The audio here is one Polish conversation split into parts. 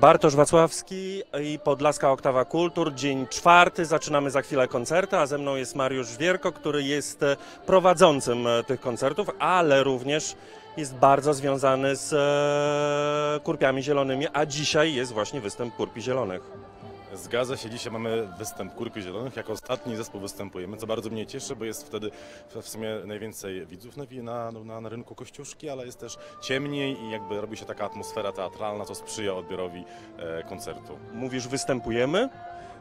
Bartosz Wacławski i Podlaska Oktawa Kultur. Dzień czwarty, zaczynamy za chwilę koncerty, a ze mną jest Mariusz Wierko, który jest e, prowadzącym e, tych koncertów, ale również jest bardzo związany z e, Kurpiami Zielonymi, a dzisiaj jest właśnie występ Kurpi Zielonych. Zgadza się, dzisiaj mamy występ Kurpi Zielonych. Jako ostatni zespół występujemy, co bardzo mnie cieszy, bo jest wtedy w sumie najwięcej widzów na, na, na, rynku Kościuszki, ale jest też ciemniej i jakby robi się taka atmosfera teatralna, co sprzyja odbiorowi e, koncertu. Mówisz występujemy?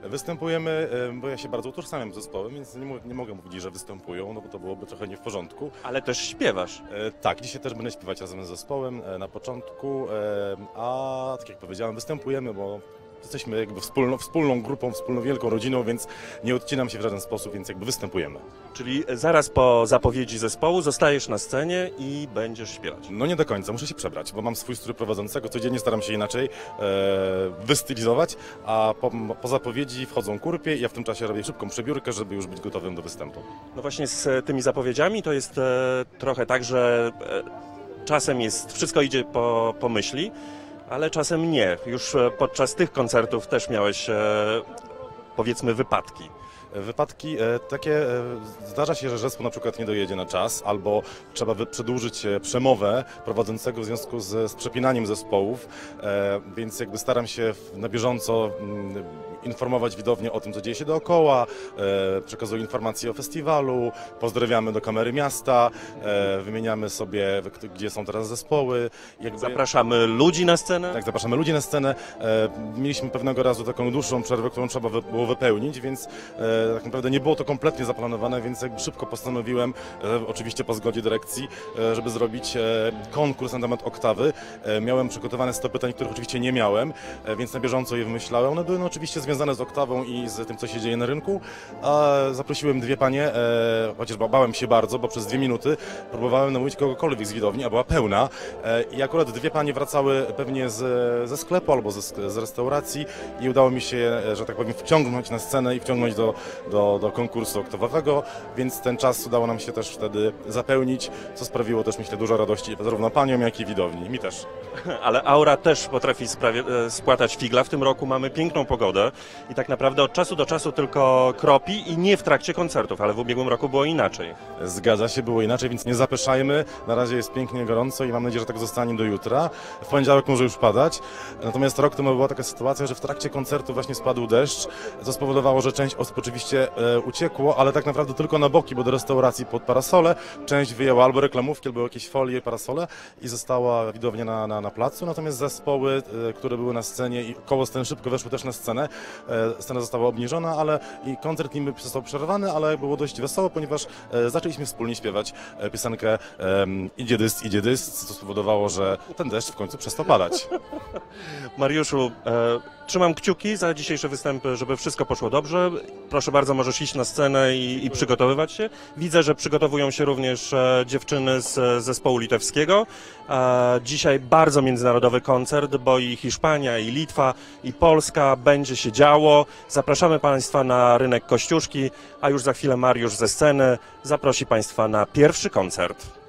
Występujemy, e, bo ja się bardzo utożsamiam z zespołem, więc nie, nie mogę mówić, że występują, no bo to byłoby trochę nie w porządku. Ale też śpiewasz. E, tak, dzisiaj też będę śpiewać razem z zespołem e, na początku, e, a tak jak powiedziałem, występujemy, bo jesteśmy jakby wspólną, wspólną grupą, wspólną wielką rodziną, więc nie odcinam się w żaden sposób, więc jakby występujemy. Czyli zaraz po zapowiedzi zespołu zostajesz na scenie i będziesz śpiewać. No nie do końca, muszę się przebrać, bo mam swój strój prowadzącego, codziennie staram się inaczej e, wystylizować, a po, po zapowiedzi wchodzą kurpie i ja w tym czasie robię szybką przebiórkę, żeby już być gotowym do występu. No właśnie z tymi zapowiedziami to jest e, trochę tak, że e, czasem jest, wszystko idzie po, po myśli, ale czasem nie. Już e, podczas tych koncertów też miałeś, e, powiedzmy, wypadki. Wypadki e, takie, zdarza się, że zespół na przykład nie dojedzie na czas, albo trzeba przedłużyć przemowę prowadzącego w związku z, z przepinaniem zespołów, więc jakby staram się na bieżąco mm, informować widownię o tym, co dzieje się dookoła, e, przekazuję informacje o festiwalu, pozdrawiamy do kamery miasta, e, wymieniamy sobie, gdzie są teraz zespoły. Jakby... Zapraszamy ludzi na scenę. Tak, zapraszamy ludzi na scenę. E, mieliśmy pewnego razu taką dłuższą przerwę, którą trzeba wy, było wypełnić, więc e, tak naprawdę nie było to kompletnie zaplanowane, więc jakby szybko postanowiłem, e, oczywiście po zgodzie dyrekcji, e, żeby zrobić e, konkurs na temat oktawy. E, miałem przygotowane 100 pytań, których oczywiście nie miałem, e, więc na bieżąco je wymyślałem. One były no, oczywiście związane z oktawą i z tym, co się dzieje na rynku. A zaprosiłem dwie panie, e, chociaż ba- bałem się bardzo, bo przez dwie minuty próbowałem namówić kogokolwiek z widowni, a była pełna. E, I akurat dwie panie wracały pewnie z, ze sklepu albo ze, z restauracji i udało mi się, e, że tak powiem, wciągnąć na scenę i wciągnąć do, do, do konkursu oktawowego, więc ten czas udało nam się też wtedy zapełnić, co sprawiło też, myślę, dużo radości zarówno paniom, jak i widowni. Mi też. Ale aura też potrafi sprawie- e, spłatać figla. W tym roku mamy piękną pogodę i tak naprawdę od czasu do czasu tylko kropi i nie w trakcie koncertów, ale w ubiegłym roku było inaczej. Zgadza się, było inaczej, więc nie zapeszajmy. Na razie jest pięknie gorąco i mam nadzieję, że tak zostanie do jutra. W poniedziałek może już padać. Natomiast rok temu była taka sytuacja, że w trakcie koncertu właśnie spadł deszcz, co spowodowało, że część osób oczywiście e, uciekło, ale tak naprawdę tylko na boki, bo do restauracji pod parasole. Część wyjęła albo reklamówki, albo jakieś folie, parasole i została widownia na, na, na placu. Natomiast zespoły, e, które były na scenie i koło sceny szybko weszły też na scenę. E, scena została obniżona, ale i koncert niby został przerwany, ale było dość wesoło, ponieważ e, zaczęliśmy wspólnie śpiewać e, piosenkę Idzie dyst, idzie dyst, co spowodowało, że ten deszcz w końcu przestał padać. Mariuszu, e, trzymam kciuki za dzisiejsze występy, żeby wszystko poszło dobrze. Proszę bardzo, możesz iść na scenę i, i przygotowywać się. Widzę, że przygotowują się również e, dziewczyny z zespołu litewskiego. E, dzisiaj bardzo międzynarodowy koncert, bo i Hiszpania, i Litwa, i Polska będzie się działo. Zapraszamy Państwa na rynek Kościuszki, a już za chwilę Mariusz ze sceny zaprosi Państwa na pierwszy koncert.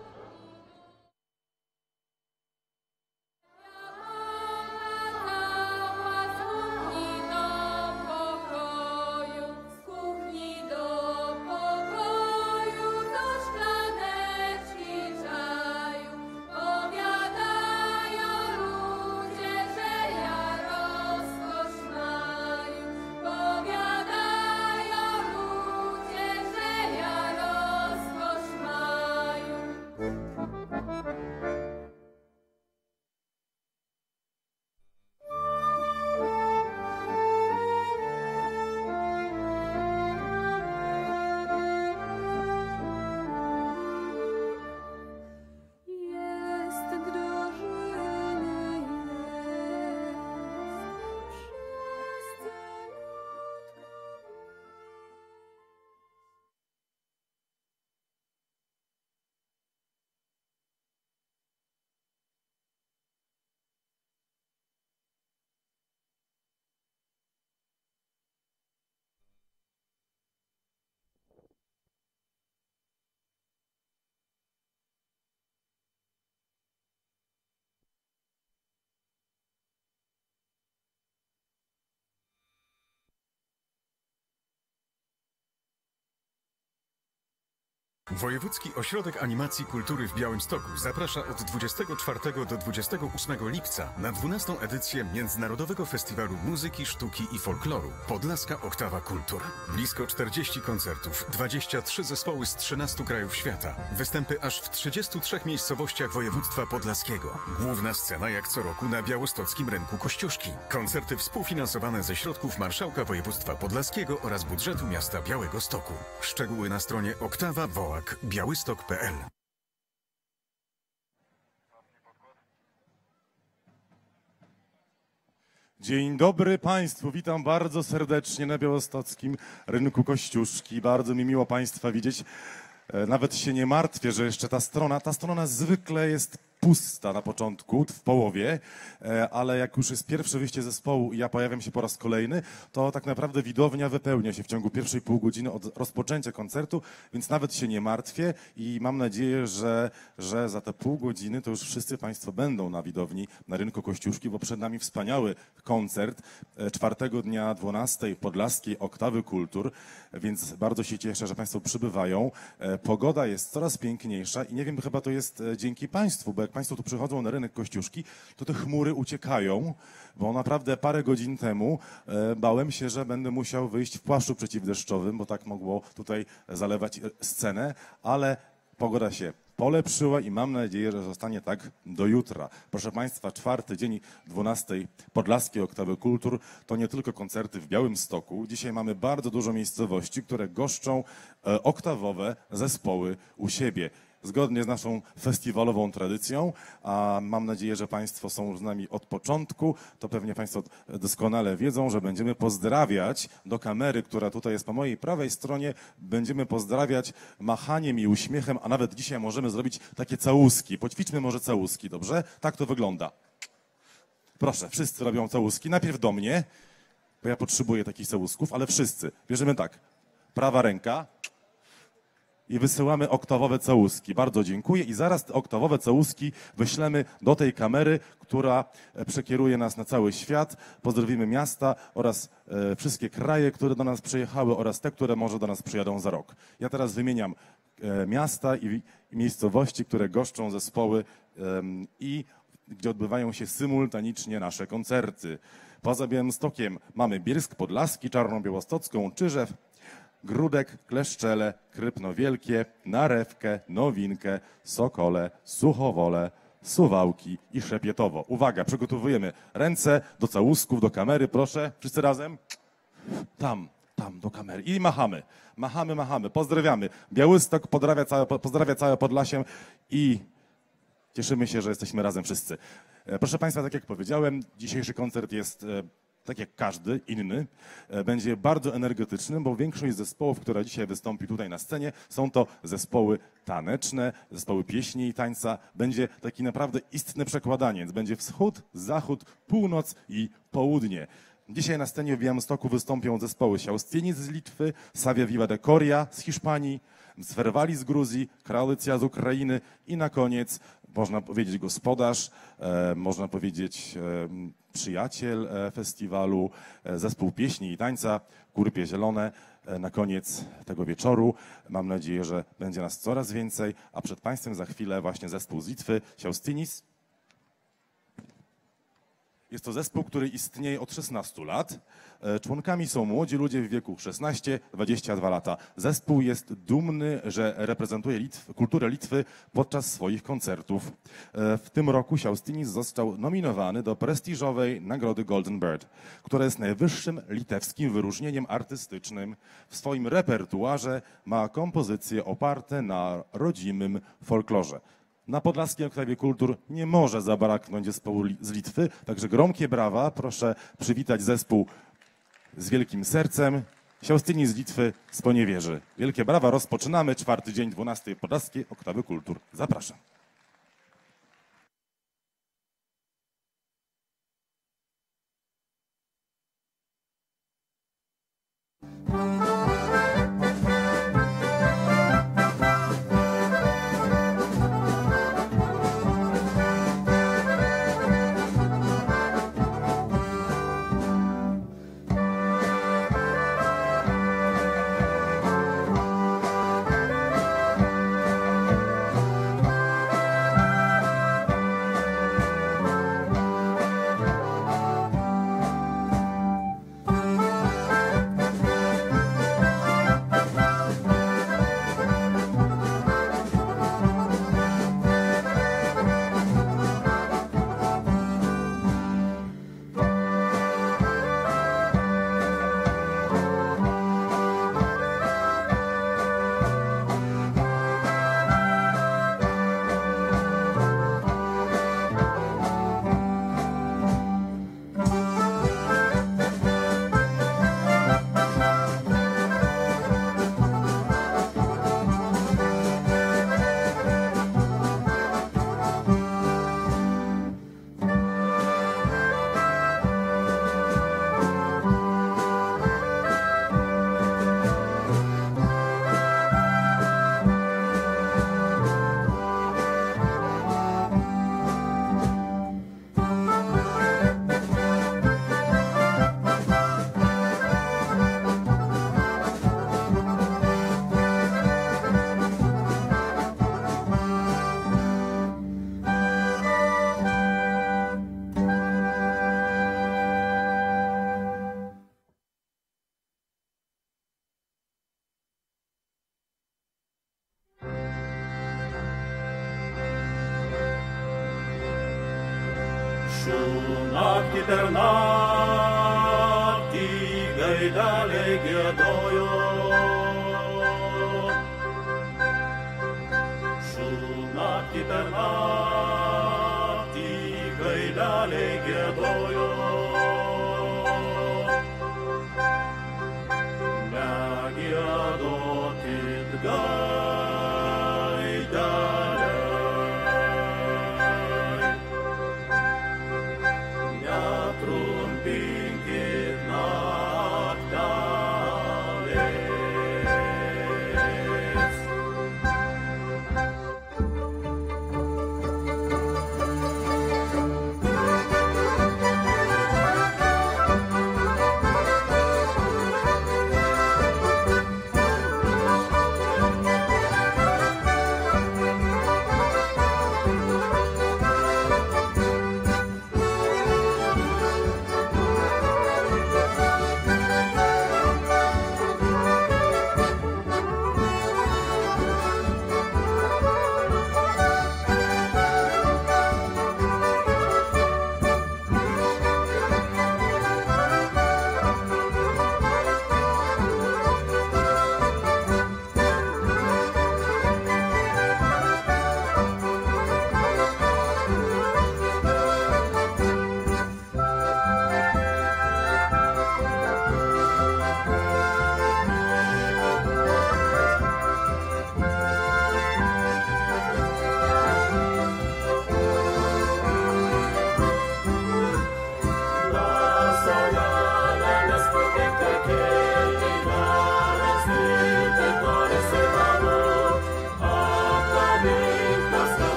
Wojewódzki Ośrodek Animacji Kultury w Białymstoku zaprasza od 24 do 28 lipca na 12. edycję Międzynarodowego Festiwalu Muzyki, Sztuki i Folkloru Podlaska Oktawa Kultur. Blisko 40 koncertów, 23 zespoły z 13 krajów świata, występy aż w 33 miejscowościach województwa podlaskiego. Główna scena jak co roku na białostockim rynku Kościuszki. Koncerty współfinansowane ze środków Marszałka Województwa Podlaskiego oraz budżetu miasta Białego Stoku. Szczegóły na stronie oktawa wołak białystok.pl Dzień dobry Państwu, witam bardzo serdecznie na białostockim rynku Kościuszki. Bardzo mi miło Państwa widzieć. E, Nawet się nie martwię, że jeszcze ta strona, ta strona zwykle jest pusta na początku, w połowie, e, ale jak już jest pierwsze wyjście zespołu i ja pojawiam się po raz kolejny, to tak naprawdę widownia wypełnia się w ciągu pierwszej pół godziny od rozpoczęcia koncertu, więc nawet się nie martwię i mam nadzieję, że, że za te pół godziny to już wszyscy Państwo będą na widowni na rynku Kościuszki, bo przed nami wspaniały koncert e, czwartego dnia 12 Podlaskiej Oktawy Kultur, więc bardzo się cieszę, że Państwo przybywają. E, Pogoda jest coraz piękniejsza i nie wiem, chyba to jest dzięki Państwu, bo jak Państwo tu przychodzą na rynek Kościuszki, to te chmury uciekają, bo naprawdę parę godzin temu e, bałem się, że będę musiał wyjść w płaszczu przeciwdeszczowym, bo tak mogło tutaj zalewać e, scenę, ale pogoda się polepszyła i mam nadzieję, że zostanie tak do jutra. Proszę Państwa, czwarty dzień 12 Podlaskiej Oktawy Kultur to nie tylko koncerty w Białymstoku. Dzisiaj mamy bardzo dużo miejscowości, które goszczą e, oktawowe zespoły u siebie. Zgodnie z naszą festiwalową tradycją, a mam nadzieję, że Państwo są z nami od początku, to pewnie Państwo doskonale wiedzą, że będziemy pozdrawiać do kamery, która tutaj jest po mojej prawej stronie, będziemy pozdrawiać machaniem i uśmiechem, a nawet dzisiaj możemy zrobić takie całuski. Poćwiczmy może całuski, dobrze? Tak to wygląda. Proszę, wszyscy robią całuski. Najpierw do mnie, bo ja potrzebuję takich całusków, ale wszyscy. Bierzemy tak. Prawa ręka, i wysyłamy oktawowe całuski. Bardzo dziękuję i zaraz te oktawowe całuski wyślemy do tej kamery, która e, przekieruje nas na cały świat. Pozdrowimy miasta oraz e, wszystkie kraje, które do nas przyjechały oraz te, które może do nas przyjadą za rok. Ja teraz wymieniam e, miasta i, i miejscowości, które goszczą zespoły em, i gdzie odbywają się symultanicznie nasze koncerty. Poza Białymstokiem mamy Bielsk Podlaski, Czarnobiałostocką, Czyżew, Grudek, Kleszczele, Krypno Wielkie, Narewkę, Nowinkę, Sokole, Suchowole, Suwałki i Szepietowo. Uwaga, przygotowujemy ręce do całusków, do kamery, proszę. Wszyscy razem? Tam, tam, do kamery. I machamy. Machamy, machamy. Pozdrawiamy. Białystok pozdrawia całe, pozdrawia całe Podlasiem i cieszymy się, że jesteśmy razem wszyscy. E, Proszę Państwa, tak jak powiedziałem, dzisiejszy koncert jest e, tak jak każdy inny, e, będzie bardzo energetyczny, bo większość zespołów, która dzisiaj wystąpi tutaj na scenie, są to zespoły taneczne, zespoły pieśni i tańca. Będzie taki naprawdę istny przekładaniec. Będzie wschód, zachód, północ i południe. Dzisiaj na scenie w Białymstoku wystąpią zespoły Siaustienic z Litwy, Savia Viva de Coria z Hiszpanii, Swerwali z Gruzji, Kraolicja z Ukrainy i na koniec można powiedzieć gospodarz, e, można powiedzieć e, przyjaciel e, festiwalu, zespół pieśni i tańca, Kurpie Zielone. Na koniec tego wieczoru mam nadzieję, że będzie nas coraz więcej, a przed Państwem za chwilę właśnie zespół z Litwy, Siaustinis. Jest to zespół, który istnieje od 16 lat. E, Członkami są młodzi ludzie w wieku 16-22 lata. Zespół jest dumny, że reprezentuje Litw, kulturę Litwy podczas swoich koncertów. E, W tym roku Siaustinis został nominowany do prestiżowej nagrody Golden Bird, która jest najwyższym litewskim wyróżnieniem artystycznym. W swoim repertuarze ma kompozycje oparte na rodzimym folklorze. Na Podlaskiej Oktawie Kultur nie może zabraknąć zespołu z Litwy, także gromkie brawa. Proszę przywitać zespół z wielkim sercem. Siaustyni z Litwy z Poniewieży. Wielkie brawa, rozpoczynamy czwarty dzień 12 Podlaskiej Oktawy Kultur. Zapraszam. Thank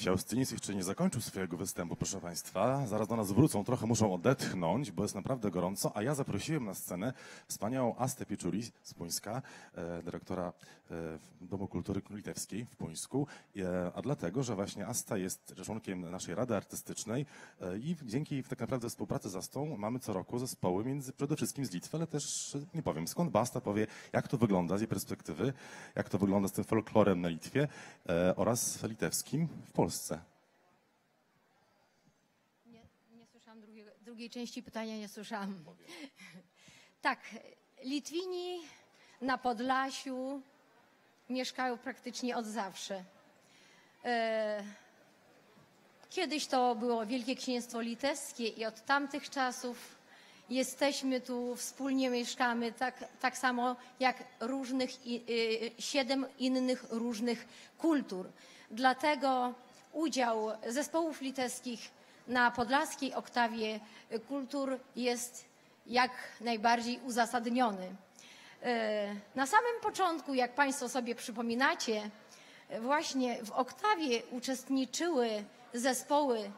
Siaustynis jeszcze nie zakończył swojego występu, proszę Państwa. Zaraz do nas wrócą, trochę muszą odetchnąć, bo jest naprawdę gorąco. A ja zaprosiłem na scenę wspaniałą Astę Pieczuli z Puńska, e, dyrektora e, Domu Kultury Litewskiej w Puńsku. E, a dlatego, że właśnie Asta jest członkiem naszej Rady Artystycznej e, i dzięki tak naprawdę współpracy z Astą mamy co roku zespoły między przede wszystkim z Litwy, ale też nie powiem skąd, bo Asta powie, jak to wygląda z jej perspektywy, jak to wygląda z tym folklorem na Litwie e, oraz litewskim w Polsce. Nie, nie słyszałam drugiego, drugiej części pytania, nie słyszałam. Tak, Litwini na Podlasiu mieszkają praktycznie od zawsze. E, Kiedyś to było Wielkie Księstwo Litewskie i od tamtych czasów jesteśmy tu, wspólnie mieszkamy, tak, tak samo jak różnych, y, siedem innych różnych kultur. Dlatego udział zespołów litewskich na podlaskiej oktawie kultur jest jak najbardziej uzasadniony. E, Na samym początku, jak Państwo sobie przypominacie, właśnie w oktawie uczestniczyły zespoły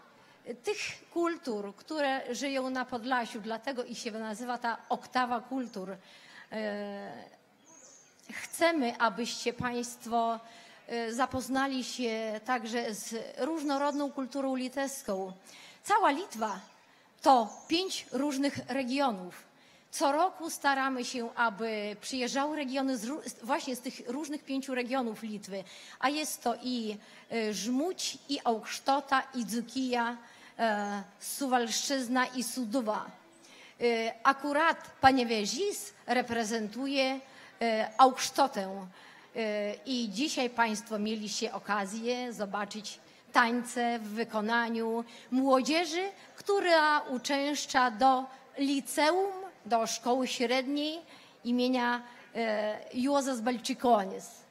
tych kultur, które żyją na Podlasiu, dlatego i się nazywa ta oktawa kultur. E, Chcemy, abyście Państwo zapoznali się także z różnorodną kulturą litewską. Cała Litwa to pięć różnych regionów. Co roku staramy się, aby przyjeżdżały regiony z, właśnie z tych różnych pięciu regionów Litwy, a jest to i e, Żmudź, i Augsztota, i Dzukija, e, Suwalszczyzna i Suduwa. E, Akurat Paniewiezis reprezentuje e, Augsztotę E, i dzisiaj Państwo mieliście okazję zobaczyć tańce w wykonaniu młodzieży, która uczęszcza do liceum, do szkoły średniej imienia e, Juozas Balczykonis.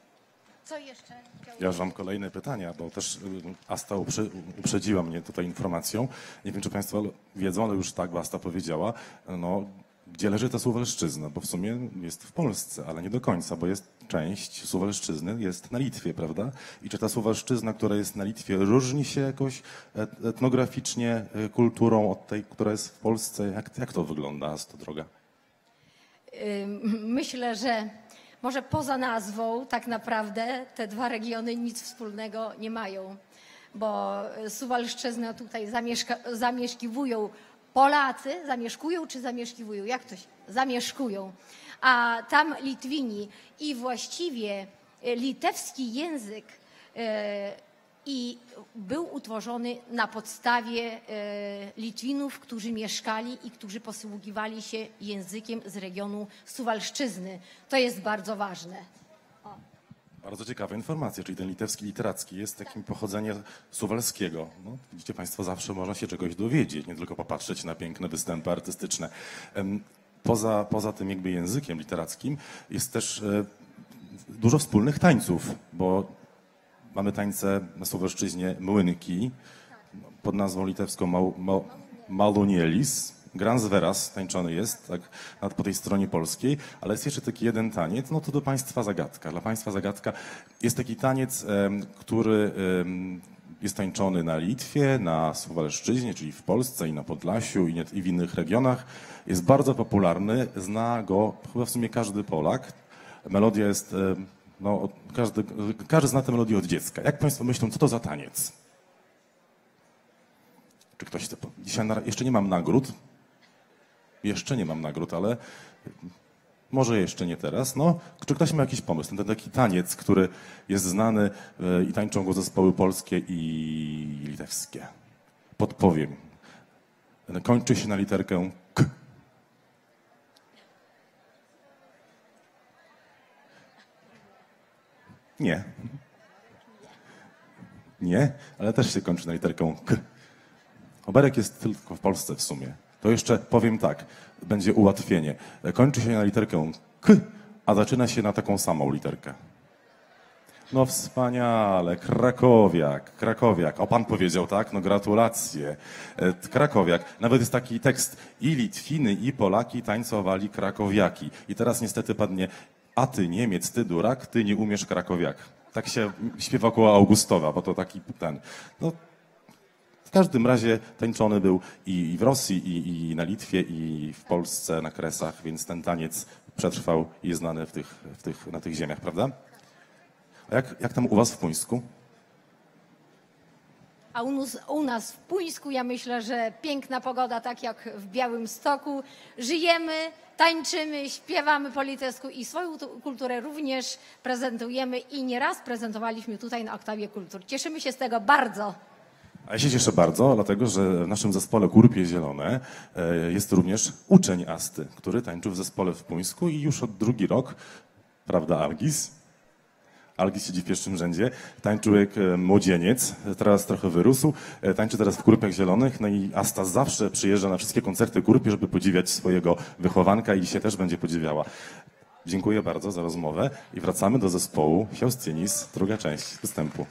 Co jeszcze? Ja mam kolejne pytania, bo też y, Asta uprze, uprzedziła mnie tutaj informacją. Nie wiem, czy Państwo wiedzą, ale już tak Asta powiedziała. No, gdzie leży ta Suwalszczyzna? Bo w sumie jest w Polsce, ale nie do końca, bo jest część Suwalszczyzny, jest na Litwie, prawda? I czy ta Suwalszczyzna, która jest na Litwie, różni się jakoś et- etnograficznie, y, kulturą od tej, która jest w Polsce? Jak, jak to wygląda, Asto, droga? Myślę, że może poza nazwą tak naprawdę te dwa regiony nic wspólnego nie mają, bo Suwalszczyznę tutaj zamieszka, zamieszkiwują Polacy, zamieszkują czy zamieszkiwują, jak to się, zamieszkują, a tam Litwini i właściwie e, litewski język e, i był utworzony na podstawie e, Litwinów, którzy mieszkali i którzy posługiwali się językiem z regionu Suwalszczyzny. To jest bardzo ważne. Bardzo ciekawa informacja, czyli ten litewski literacki jest takim pochodzenia suwalskiego. No, widzicie Państwo, zawsze można się czegoś dowiedzieć, nie tylko popatrzeć na piękne występy artystyczne. Poza, poza tym jakby językiem literackim jest też e, dużo wspólnych tańców, bo mamy tańce na Suwalszczyźnie młynki pod nazwą litewską Mau- Malunielis. Grans Veras tańczony jest tak, nad- po tej stronie polskiej, ale jest jeszcze taki jeden taniec, no to do Państwa zagadka. Dla Państwa zagadka jest taki taniec, który jest tańczony na Litwie, na Suwalszczyźnie, czyli w Polsce i na Podlasiu i, nie, i w innych regionach. Jest bardzo popularny, zna go chyba w sumie każdy Polak. Melodia jest, no, każdy, każdy zna tę melodię od dziecka. Jak Państwo myślą, co to za taniec? Czy ktoś chce. Dzisiaj jeszcze nie mam nagród. Jeszcze nie mam nagród, ale może jeszcze nie teraz. No, czy ktoś ma jakiś pomysł? Ten, ten taki taniec, który jest znany e, i tańczą go zespoły polskie i litewskie. Podpowiem. Kończy się na literkę K. Nie. Nie, ale też się kończy na literkę K. Oberek jest tylko w Polsce w sumie. To jeszcze powiem tak, będzie ułatwienie. Kończy się na literkę K, a zaczyna się na taką samą literkę. No wspaniale, Krakowiak, Krakowiak. O, pan powiedział, tak? No gratulacje. E, Krakowiak. Nawet jest taki tekst. I Litwiny, i Polaki tańcowali krakowiaki. I teraz niestety padnie, a ty Niemiec, ty durak, ty nie umiesz krakowiak. Tak się śpiewa koło Augustowa, bo to taki ten. No, każdym razie tańczony był i, w Rosji, i, i na Litwie, i w Polsce na Kresach, więc ten taniec przetrwał i jest znany w tych, w tych, na tych ziemiach, prawda? A jak, jak tam u was w Puńsku? A u nas, u nas w Puńsku ja myślę, że piękna pogoda, tak jak w Białym Stoku. Żyjemy, tańczymy, śpiewamy po litewsku i swoją tu- kulturę również prezentujemy i nieraz prezentowaliśmy tutaj na Oktawie Kultur. Cieszymy się z tego bardzo. A ja się cieszę bardzo, dlatego że w naszym zespole Kurpie Zielone e, jest również uczeń Asty, który tańczył w zespole w Puńsku i już od drugi rok, prawda Algis? Algis siedzi w pierwszym rzędzie, tańczył jak e, młodzieniec, teraz trochę wyrósł, e, tańczy teraz w Kurpiach Zielonych, no i Asta zawsze przyjeżdża na wszystkie koncerty Kurpie, żeby podziwiać swojego wychowanka i dzisiaj też będzie podziwiała. Dziękuję bardzo za rozmowę i wracamy do zespołu Siaustynis, druga część występu.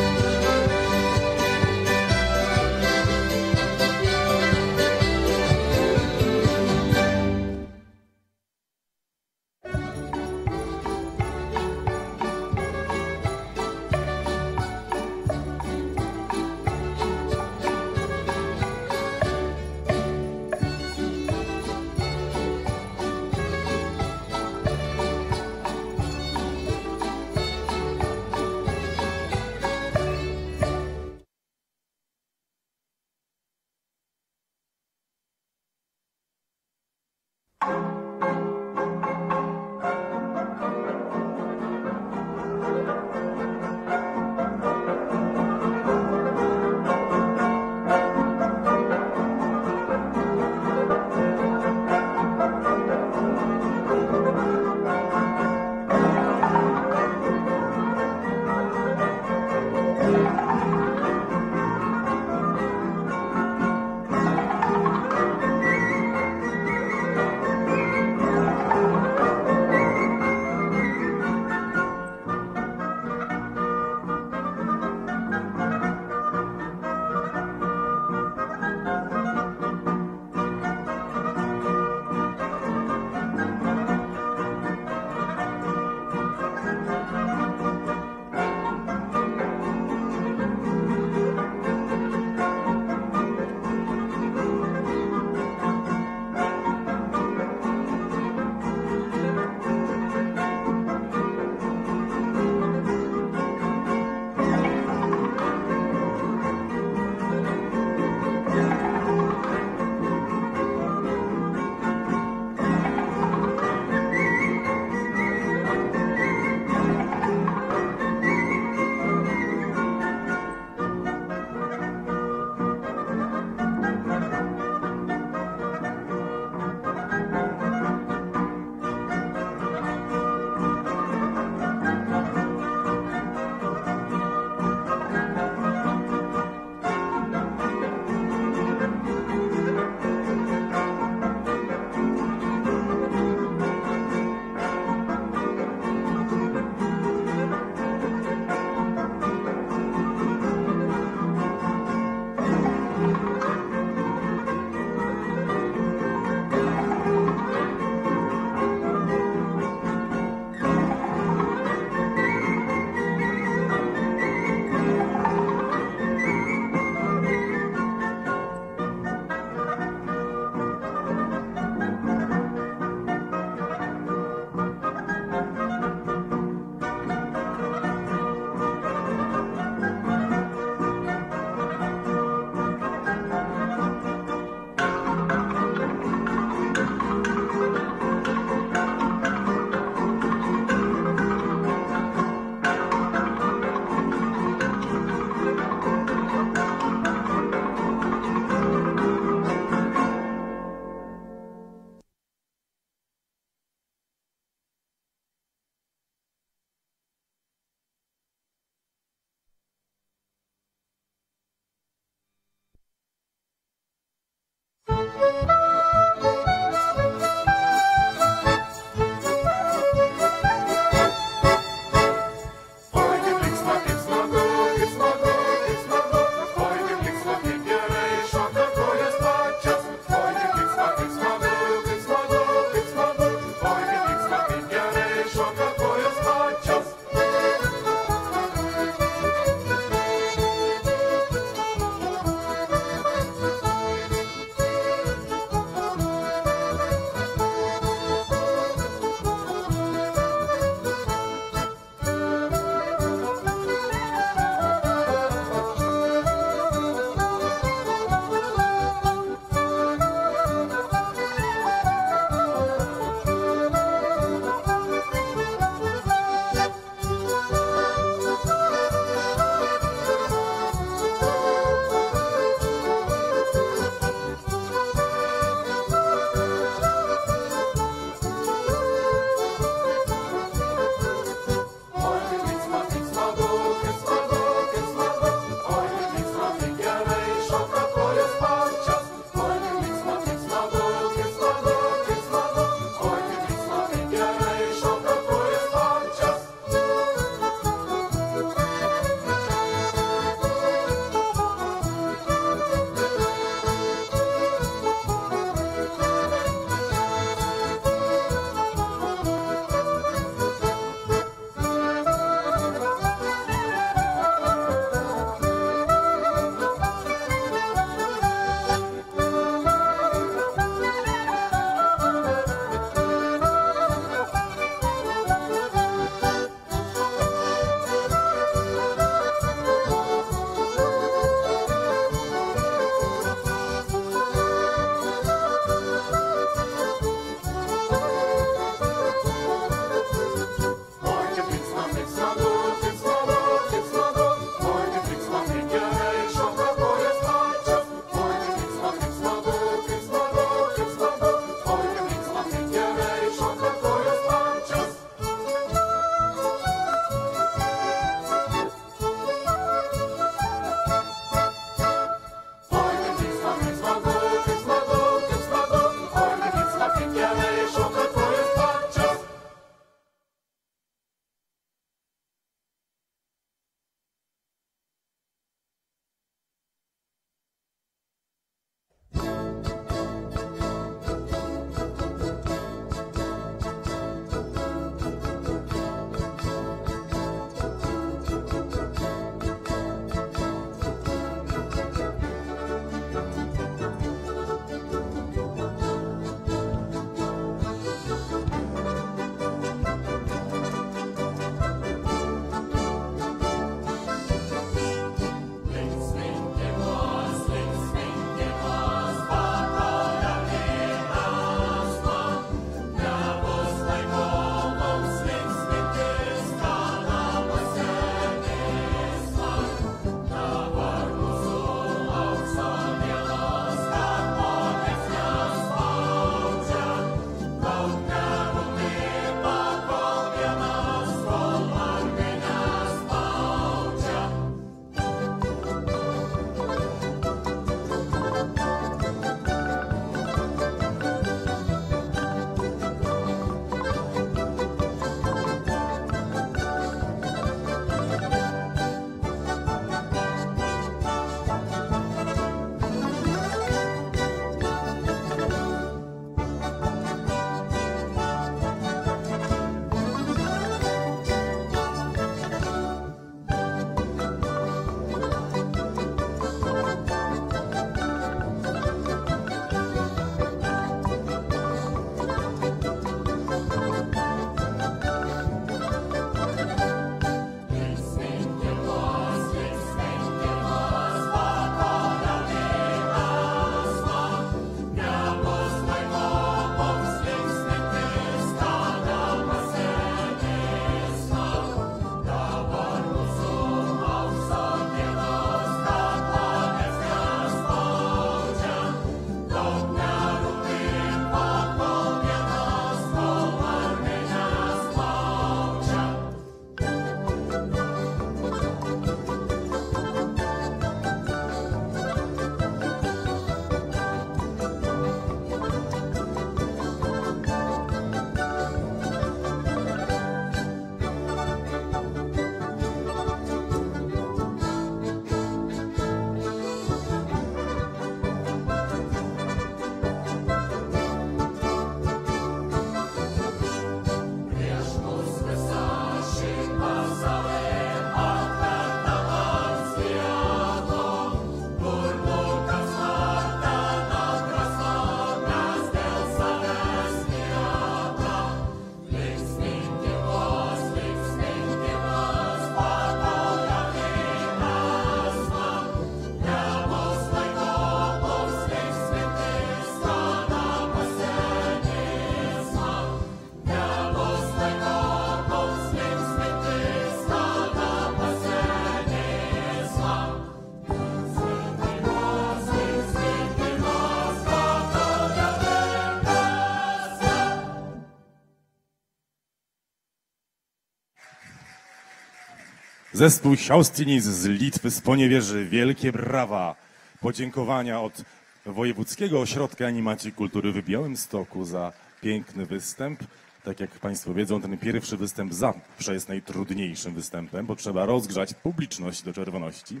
Zespół Siaustynis z Litwy, z Poniewieży. Wielkie brawa. Podziękowania od Wojewódzkiego Ośrodka Animacji Kultury w Białymstoku za piękny występ. Tak jak Państwo wiedzą, ten pierwszy występ zawsze jest najtrudniejszym występem, bo trzeba rozgrzać publiczność do czerwoności.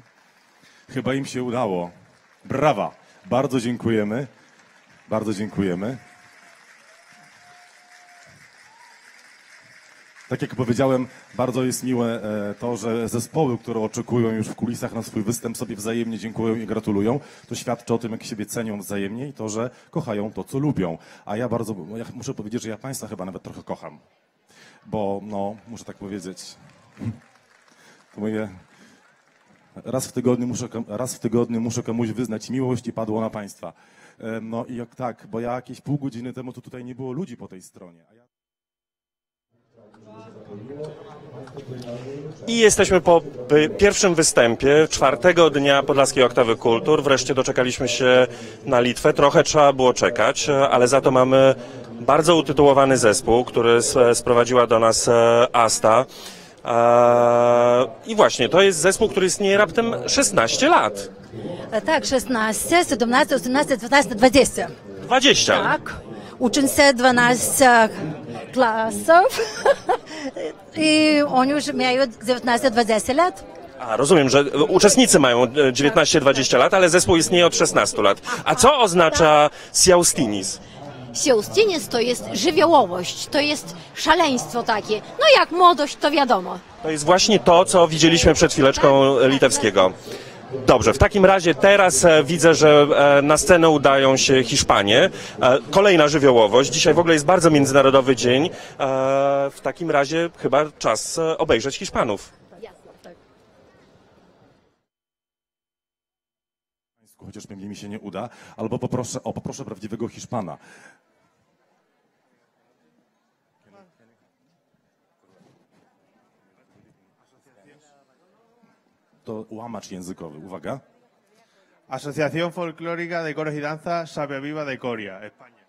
Chyba im się udało. Brawa. Bardzo dziękujemy. Bardzo dziękujemy. Tak jak powiedziałem, bardzo jest miłe e, to, że zespoły, które oczekują już w kulisach na swój występ, sobie wzajemnie dziękują i gratulują. To świadczy o tym, jak siebie cenią wzajemnie i to, że kochają to, co lubią. A ja bardzo, ja muszę powiedzieć, że ja Państwa chyba nawet trochę kocham. Bo, no, muszę tak powiedzieć. To mówię, raz w tygodniu muszę, raz w tygodniu muszę komuś wyznać miłość i padło na Państwa. E, No i jak tak, bo ja jakieś pół godziny temu to tutaj nie było ludzi po tej stronie. I jesteśmy po pierwszym występie czwartego dnia Podlaskiej Oktawy Kultur. Wreszcie doczekaliśmy się na Litwę. Trochę trzeba było czekać, ale za to mamy bardzo utytułowany zespół, który sprowadziła do nas e, Asta. E, I właśnie, to jest zespół, który istnieje raptem 16 lat. Tak, 16, 17, 18, 19, 20. 20. Tak. Так. Uczęce 12 klasów i oni już mają 19-20 lat. A, rozumiem, że e, uczestnicy mają e, 19-20 lat, ale zespół istnieje od 16 lat. A co oznacza Siaustinis? Sioustinis to jest żywiołowość, to jest szaleństwo takie. No jak młodość, to wiadomo. To jest właśnie to, co widzieliśmy przed chwileczką e, Litewskiego. Dobrze, w takim razie teraz e, widzę, że e, na scenę udają się Hiszpanie. E, kolejna żywiołowość. Dzisiaj w ogóle jest bardzo międzynarodowy dzień. W takim razie chyba czas obejrzeć Hiszpanów. chociaż pewnie mi się nie uda, albo poproszę, o, poproszę prawdziwego Hiszpana. To łamacz językowy, uwaga. Asociación Folclórica de Coros y Danza Sabia Viva de Coria, España.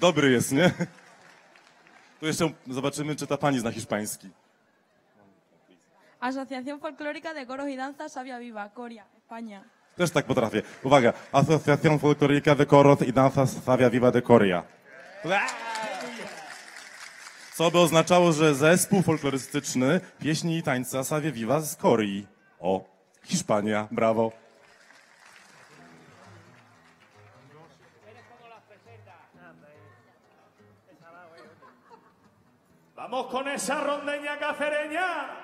Dobry jest, nie? To jeszcze zobaczymy, czy ta pani zna hiszpański. Asociación Folclórica de Coros y Danza Sabia Viva, Coria, España. Też tak potrafię. Uwaga. Asociación Folclórica de Coros y Danza Savia Viva de Coria. Co by oznaczało, że zespół folklorystyczny pieśni i tańca Savia Viva z Korii. O, Hiszpania, brawo. Vamos con esa rondeña cacereña.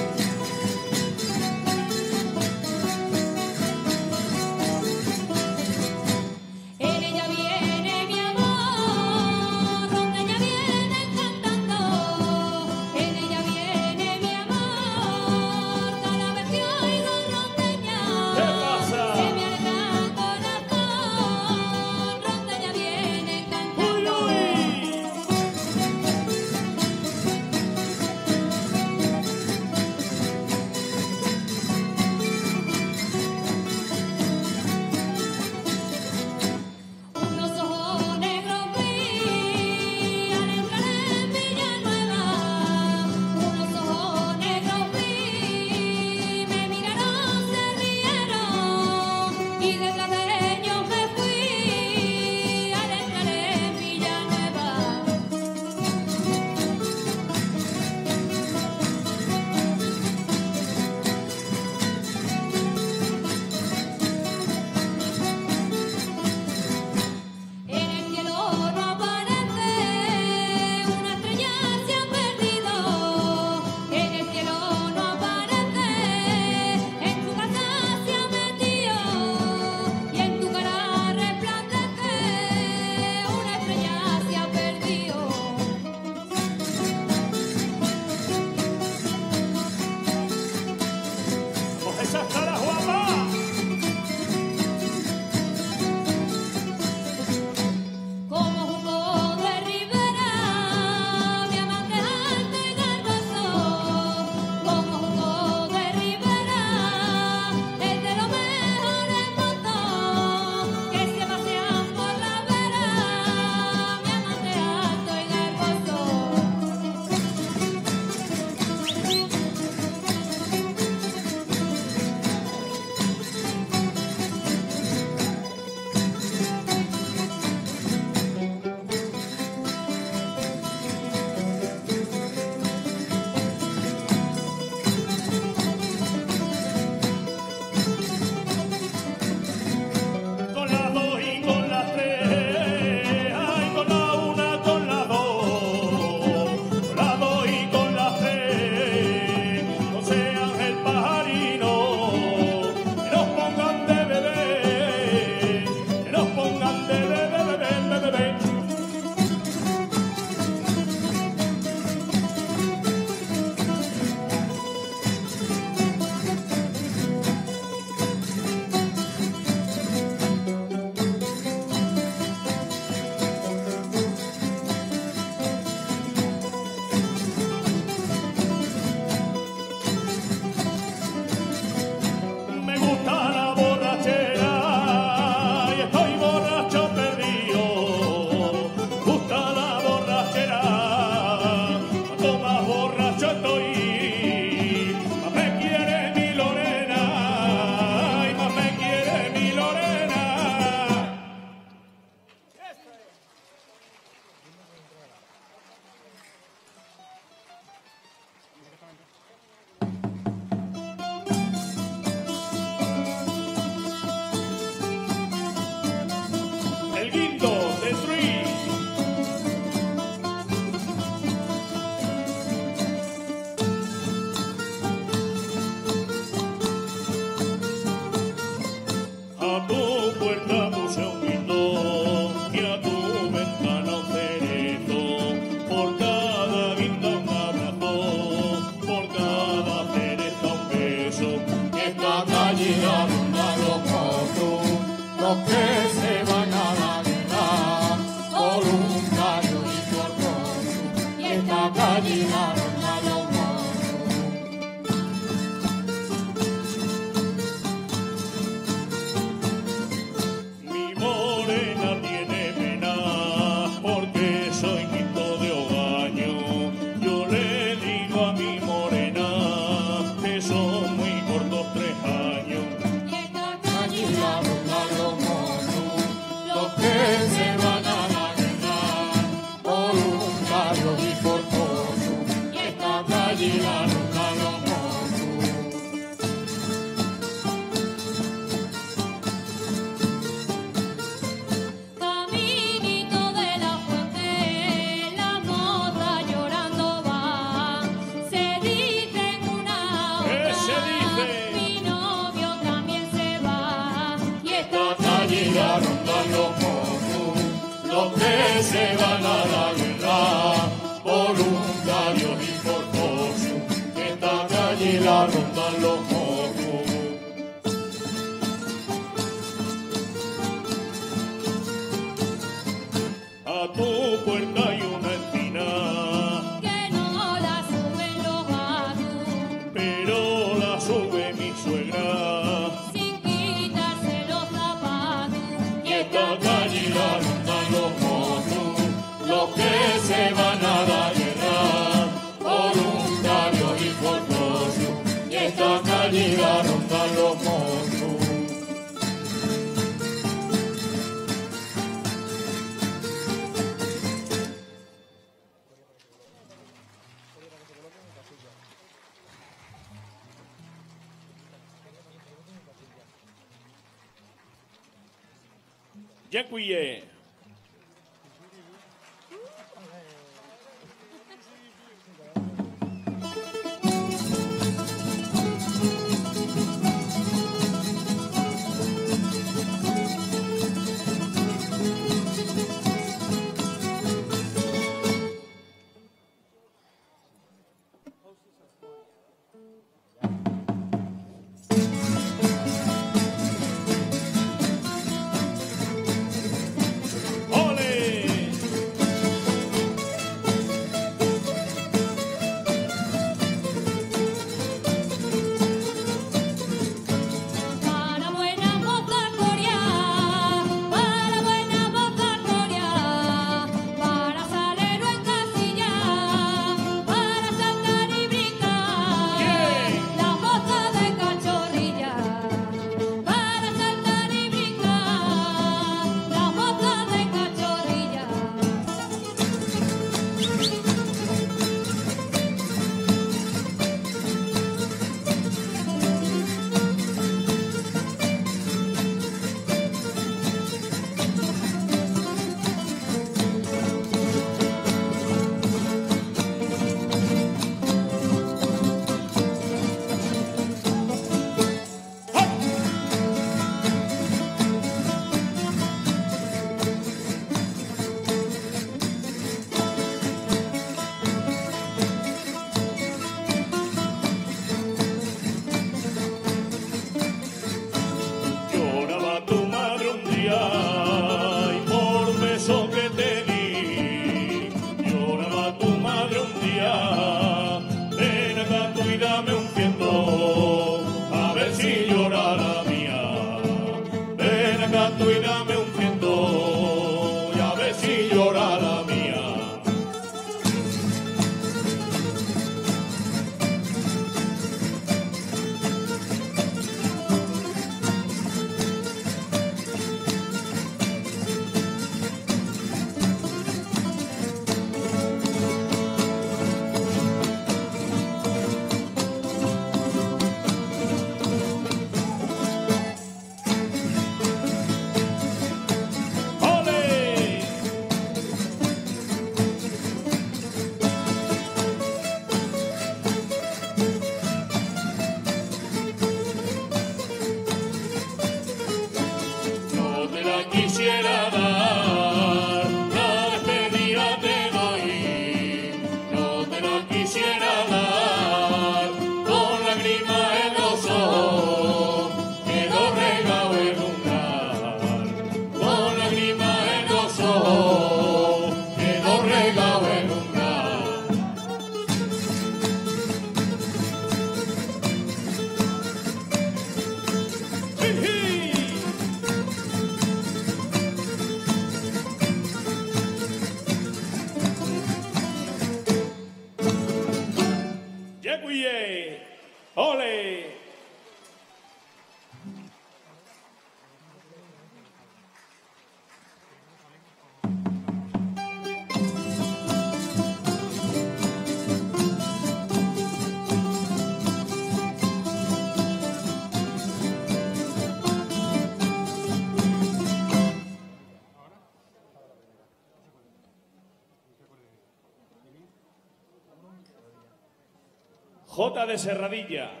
De Cerradilla.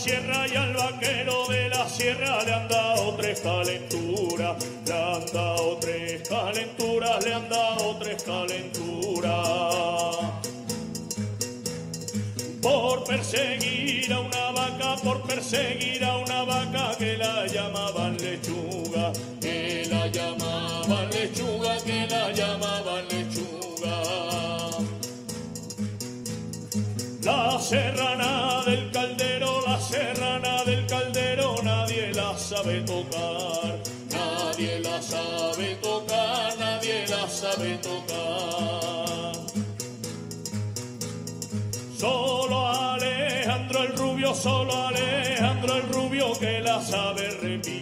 sierra y al vaquero de la sierra le han dado tres calenturas, le han dado tres calenturas, le han dado tres calenturas. Por perseguir a una vaca, por perseguir a una vaca que la llamaban lechuga sabe tocar, nadie la sabe tocar, nadie la sabe tocar. Solo Alejandro el rubio, solo Alejandro el rubio que la sabe repetir.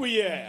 Dziękuję. Olej.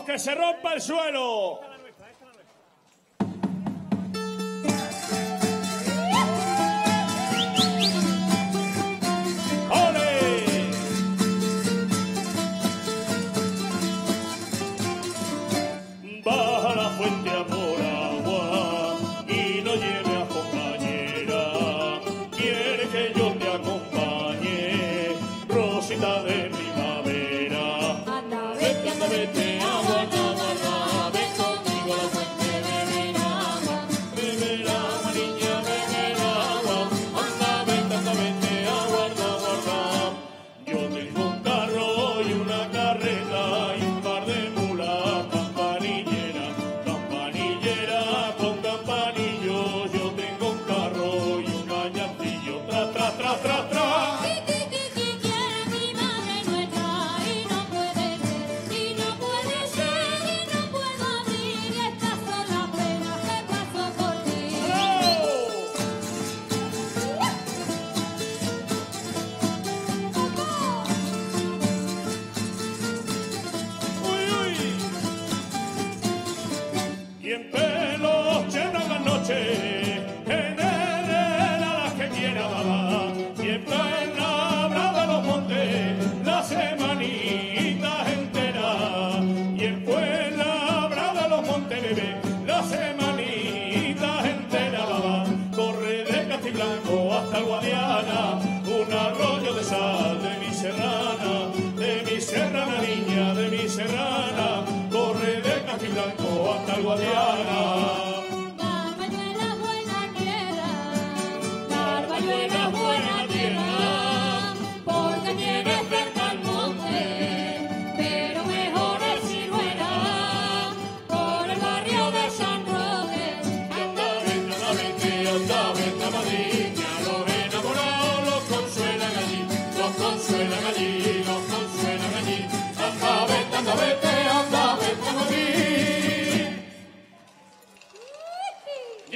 Que se rompa el suelo.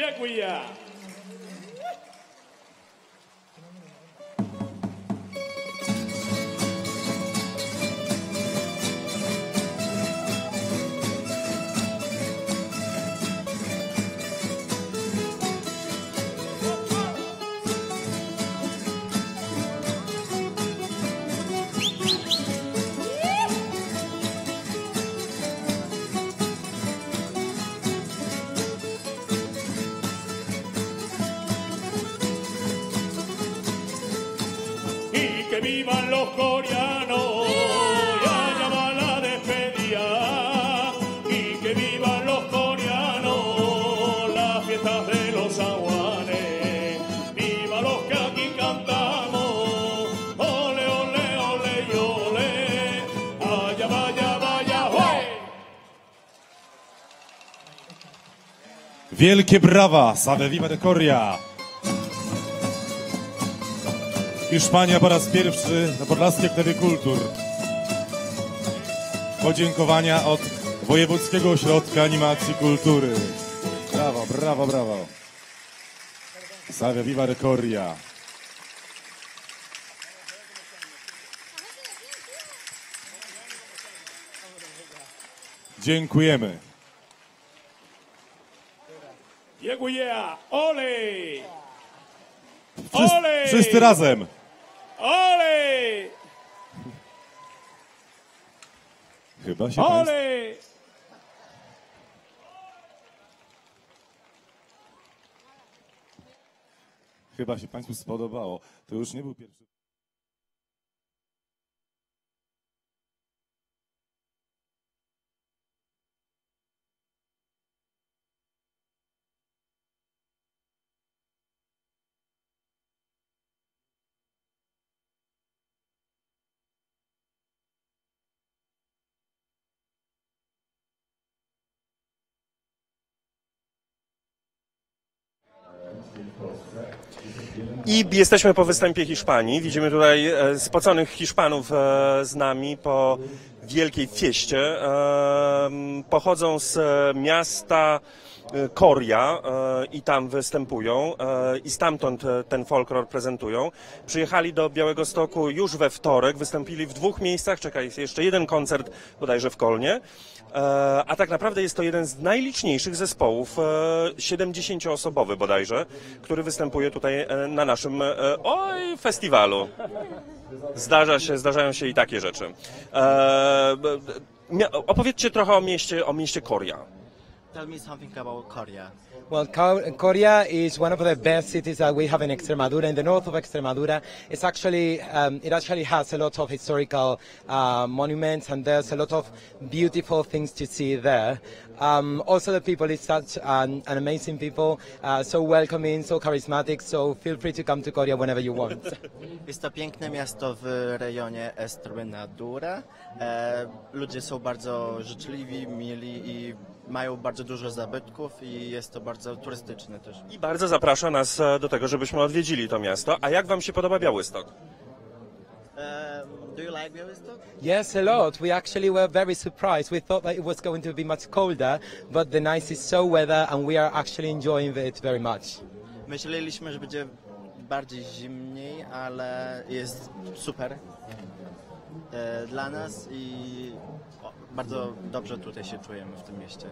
Jaguia. Wielkie brawa, save viva de Coria. Hiszpania po raz pierwszy na Podlaskiej Oktawie Kultur. Podziękowania od Wojewódzkiego Ośrodka Animacji Kultury. Brawo, brawo, brawo. Save viva de Coria. Dziękujemy. Jego yeah! Olej! Wszyscy razem! Olej! Chyba się Chyba się Państwu spodobało. To już nie był pierwszy. I jesteśmy po występie Hiszpanii. Widzimy tutaj e, spoconych Hiszpanów e, z nami po wielkiej fieście. Pochodzą z miasta e, Koria i tam występują i stamtąd ten folklor prezentują. Przyjechali do Białego Stoku już we wtorek, wystąpili w dwóch miejscach, czekaj, jeszcze jeden koncert bodajże w Kolnie. E, A tak naprawdę jest to jeden z najliczniejszych zespołów, e, 70-osobowy bodajże, który występuje tutaj e, na naszym e, oj, festiwalu. Zdarza się, zdarzają się i takie rzeczy. E, opowiedzcie trochę o mieście, o mieście Korea. Tell me something about Korea. Well, Korea is one of the best cities that we have in Extremadura, in the north of Extremadura. It's actually, um, it actually has a lot of historical uh, monuments and there's a lot of beautiful things to see there. Um, also, the people is such an, an amazing people, uh, so welcoming, so charismatic. So feel free to come to Korea whenever you want. Jest to piękne miasto w rejonie Estremadura. E, ludzie są bardzo życzliwi, mili i mają bardzo dużo zabytków i jest to bardzo turystyczne też. I bardzo zaprasza nas e, do tego, żebyśmy odwiedzili to miasto. A jak wam się podoba Białystok? Um, do you like Białystok? Yes, a lot. We actually were very surprised. We thought that it was going to be much colder, but the night is so weather and we are actually enjoying it very much. Myśleliśmy, że będzie bardziej zimniej, ale jest super dla nas i bardzo dobrze tutaj się czujemy w tym mieście.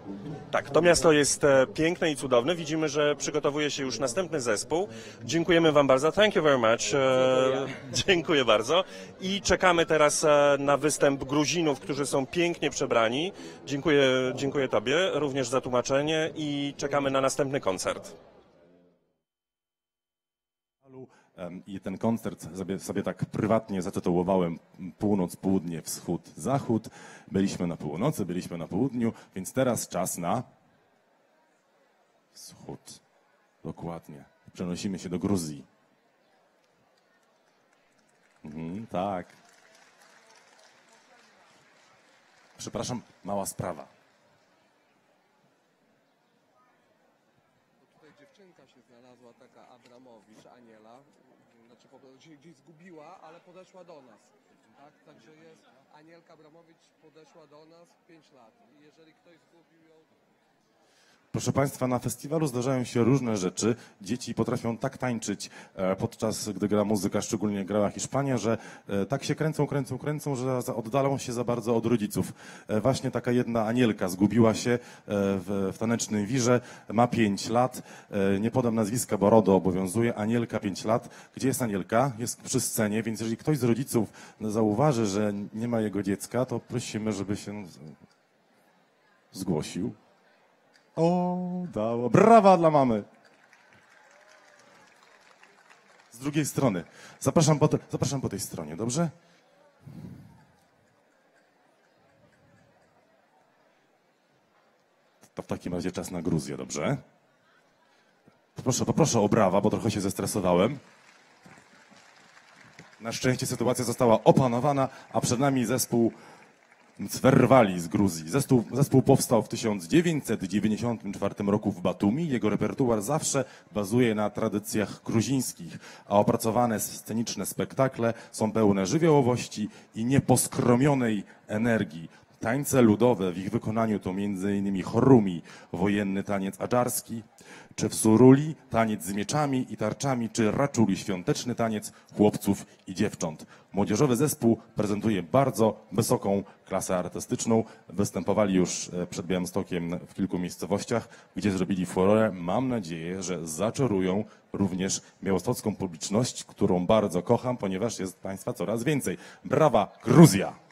Tak, to miasto jest e, piękne i cudowne. Widzimy, że przygotowuje się już następny zespół. Dziękujemy Wam bardzo. Thank you very much. E, dziękuję bardzo. I czekamy teraz e, na występ Gruzinów, którzy są pięknie przebrani. Dziękuję, dziękuję Tobie również za tłumaczenie i czekamy na następny koncert. I ten koncert sobie, sobie tak prywatnie zatytułowałem Północ, Południe, Wschód, Zachód. Byliśmy na północy, byliśmy na południu, więc teraz czas na wschód. Dokładnie. Przenosimy się do Gruzji. Mhm, tak. Przepraszam, mała sprawa. Tutaj dziewczynka się znalazła, taka Abramowicz, Aniela. Znaczy po- się gdzieś zgubiła, ale podeszła do nas. Tak? Także jest Anielka Abramowicz podeszła do nas 5 lat. I jeżeli ktoś zgubił ją, Proszę Państwa, na festiwalu zdarzają się różne rzeczy. Dzieci potrafią tak tańczyć e, podczas gdy gra muzyka, szczególnie grała Hiszpania, że e, tak się kręcą, kręcą, kręcą, że oddalą się za bardzo od rodziców. E, Właśnie taka jedna Anielka zgubiła się w, w tanecznym wirze, ma 5 lat, nie podam nazwiska, bo RODO obowiązuje, Anielka 5 lat. Gdzie jest Anielka? Jest przy scenie, więc jeżeli ktoś z rodziców zauważy, że nie ma jego dziecka, to prosimy, żeby się zgłosił. O, dało. Brawa dla mamy. Z drugiej strony. Zapraszam po, te, zapraszam po tej stronie, dobrze? To w takim razie czas na Gruzję, dobrze? Poproszę, poproszę o brawa, bo trochę się zestresowałem. Na szczęście sytuacja została opanowana, a przed nami zespół Cwerwali z Gruzji. Zespół, zespół powstał w 1994 roku w Batumi. Jego repertuar zawsze bazuje na tradycjach gruzińskich, a opracowane sceniczne spektakle są pełne żywiołowości i nieposkromionej energii. Tańce ludowe w ich wykonaniu to m.in. chorumi, wojenny taniec adżarski, czy w suruli taniec z mieczami i tarczami, czy raczuli świąteczny taniec chłopców i dziewcząt. Młodzieżowy zespół prezentuje bardzo wysoką klasę artystyczną. Występowali już e, przed Białymstokiem w kilku miejscowościach, gdzie zrobili furorę. Mam nadzieję, że zaczarują również białostocką publiczność, którą bardzo kocham, ponieważ jest Państwa coraz więcej. Brawa, Gruzja!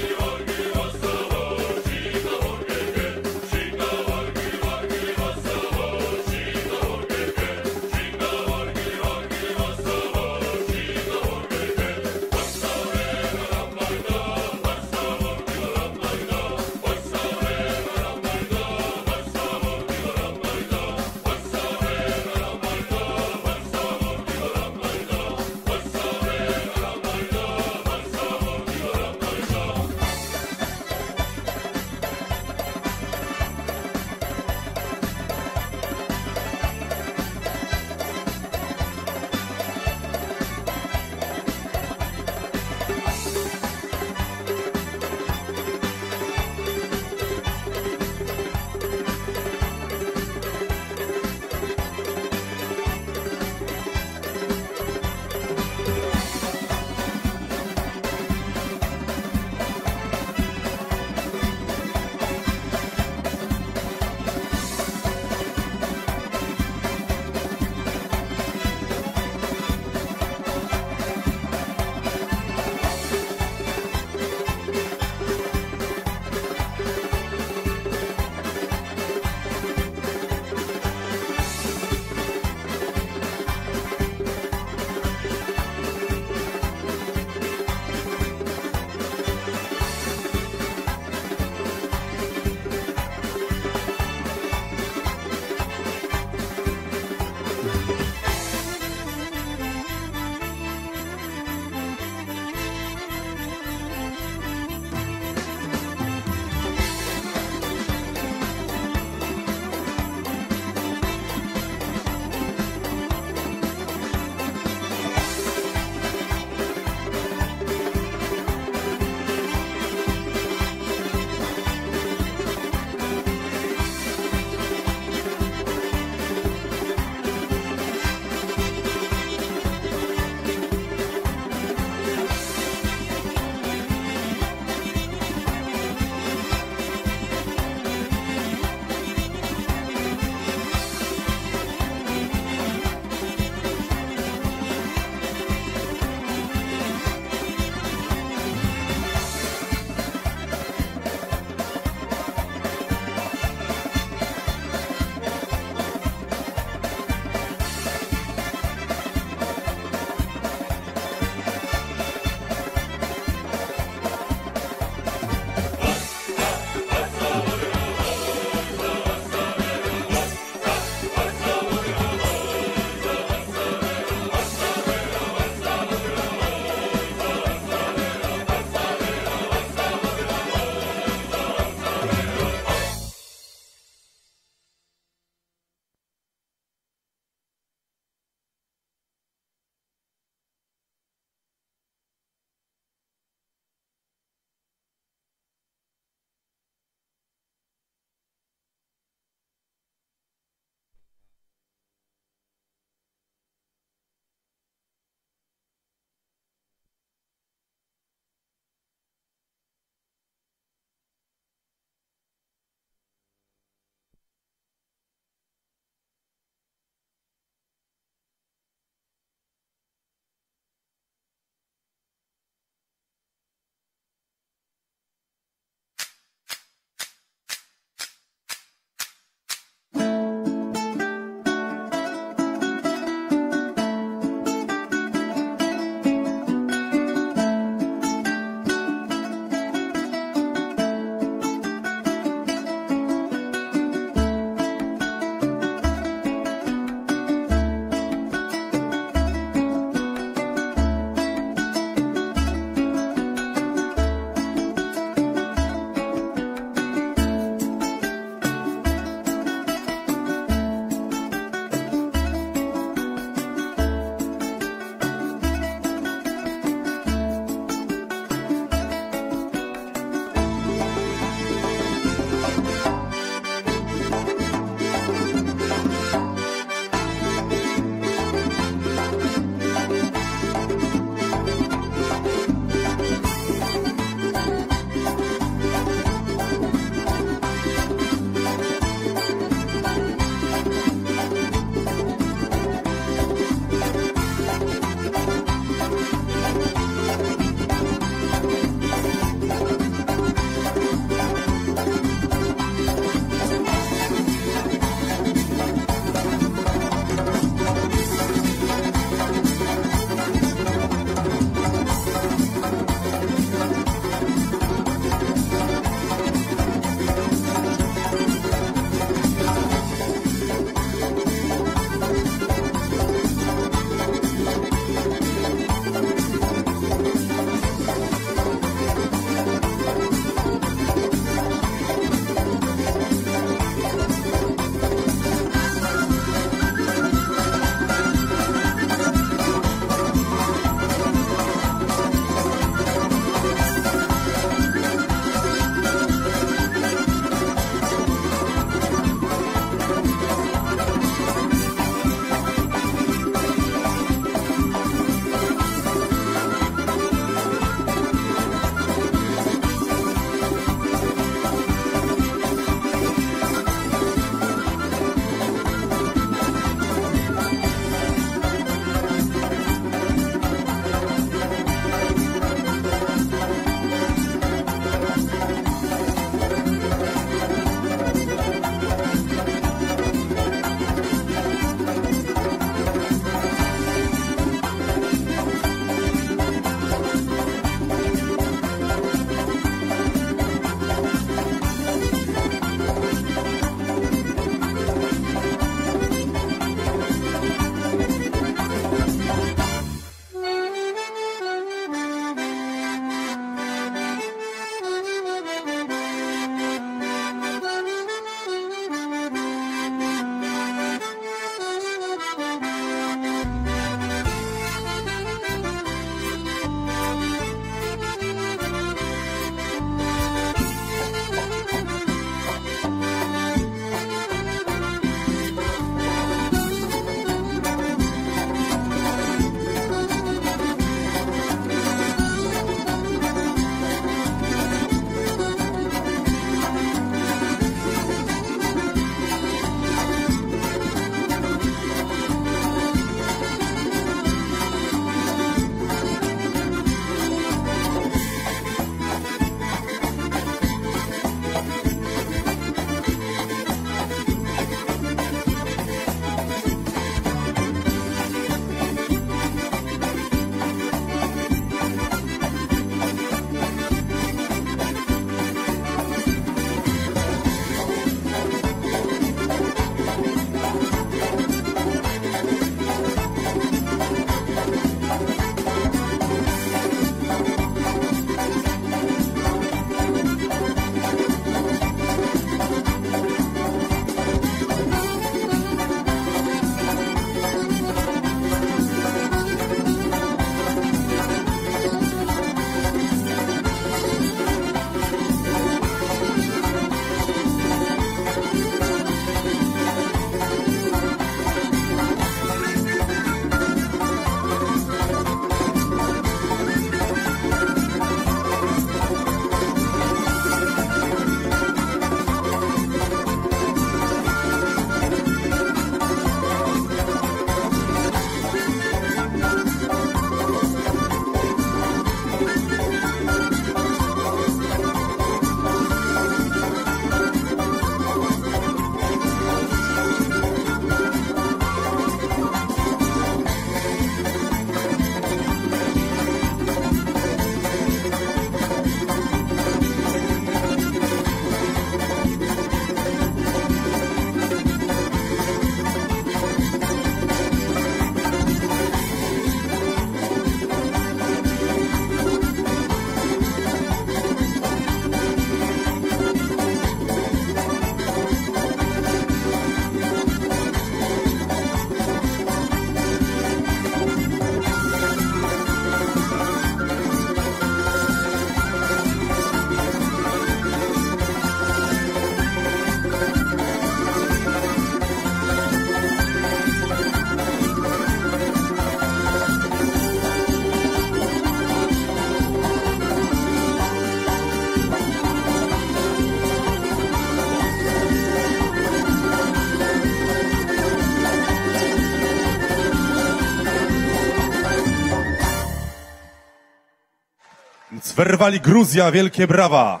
Zwerwali Gruzja, wielkie brawa!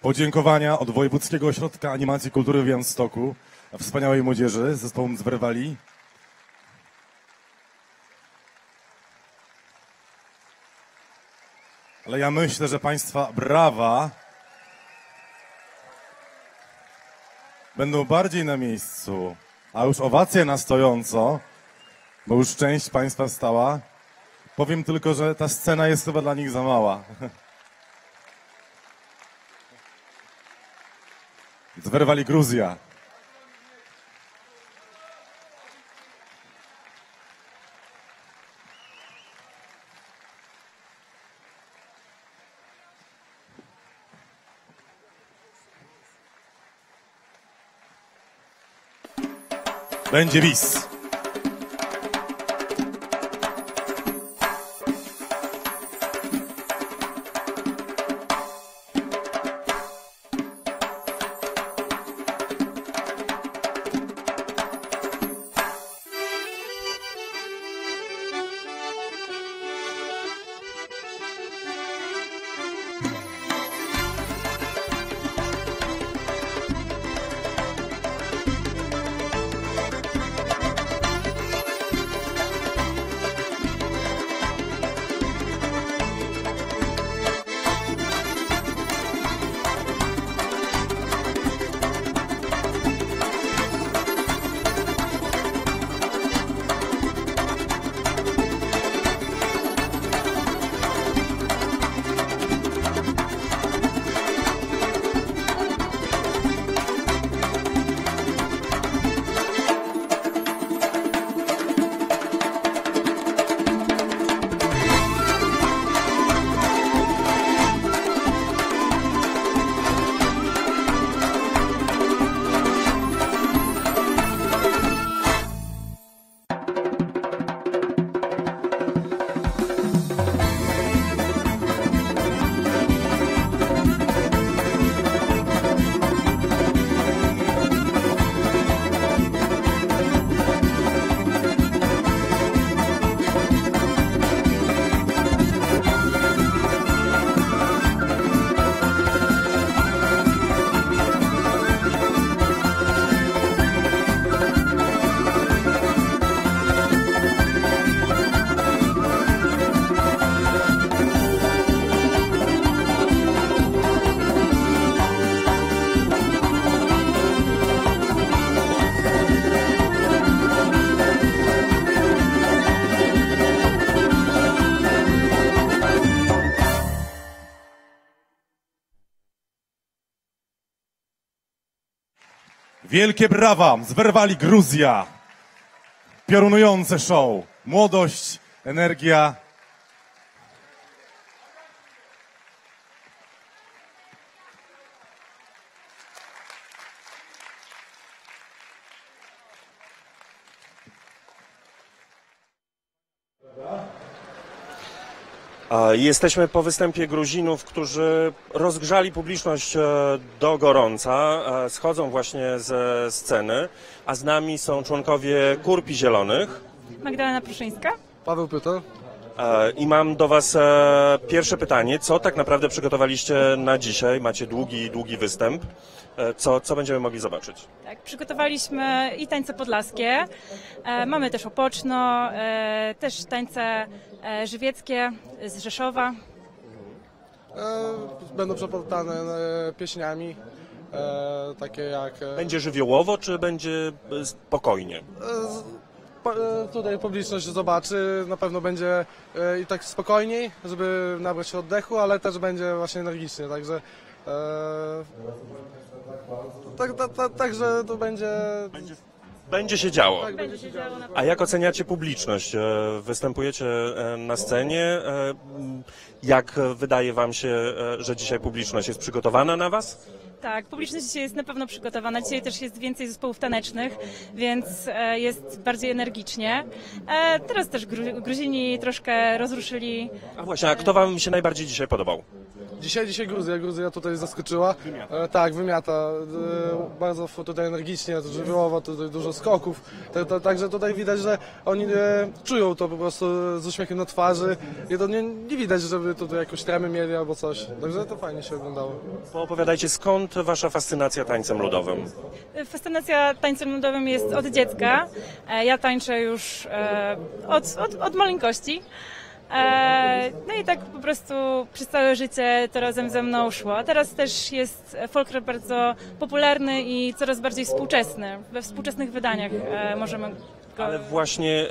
Podziękowania od Wojewódzkiego Ośrodka Animacji Kultury w Białymstoku, wspaniałej młodzieży, zespołu Zwerwali. Ale ja myślę, że Państwa brawa będą bardziej na miejscu, a już owacje na stojąco, bo już część Państwa stała. Powiem tylko, że ta scena jest chyba dla nich za mała. Zwerwali Gruzja. Będzie bis. Wielkie brawa! Zwerwali Gruzja. Piorunujące show. Młodość, energia. Jesteśmy po występie Gruzinów, którzy rozgrzali publiczność e, do gorąca, e, schodzą właśnie ze sceny, a z nami są członkowie Kurpi Zielonych. Magdalena Pruszyńska. Paweł Piotr. E, I mam do Was e, pierwsze pytanie. Co tak naprawdę przygotowaliście na dzisiaj? Macie długi, długi występ. E, Co, co będziemy mogli zobaczyć? Tak, przygotowaliśmy i tańce podlaskie, mamy też opoczno, też tańce żywieckie z Rzeszowa. Będą przeplatane pieśniami, takie jak... Będzie żywiołowo, czy będzie spokojnie? E, tutaj publiczność zobaczy, na pewno będzie e, i tak spokojniej, żeby nabrać się oddechu, ale też będzie właśnie energicznie, także... E, tak, tak, tak, także to będzie... Będzie się działo. Tak, będzie się działo. A jak oceniacie publiczność? Występujecie na scenie. Jak wydaje Wam się, że dzisiaj publiczność jest przygotowana na Was? Tak, publiczność dzisiaj jest na pewno przygotowana. Dzisiaj też jest więcej zespołów tanecznych, więc e, jest bardziej energicznie. E, Teraz też Gru- Gruzini troszkę rozruszyli. A właśnie, a kto Wam się najbardziej dzisiaj podobał? Dzisiaj, dzisiaj Gruzja. Gruzja tutaj zaskoczyła. E, tak, wymiata. E, bardzo tutaj energicznie, żywiołowo, tutaj dużo skoków. Te, także tutaj widać, że oni e, czują to po prostu z uśmiechem na twarzy. I to nie, nie widać, żeby tutaj jakąś tremę mieli albo coś. Także to fajnie się oglądało. Opowiadajcie, skąd wasza fascynacja tańcem ludowym? Fascynacja tańcem ludowym jest od dziecka. E, Ja tańczę już e, od, od, od maleńkości. E, No i tak po prostu przez całe życie to razem ze mną szło. Teraz też jest folklor bardzo popularny i coraz bardziej współczesny. We współczesnych wydaniach e, możemy. Ale właśnie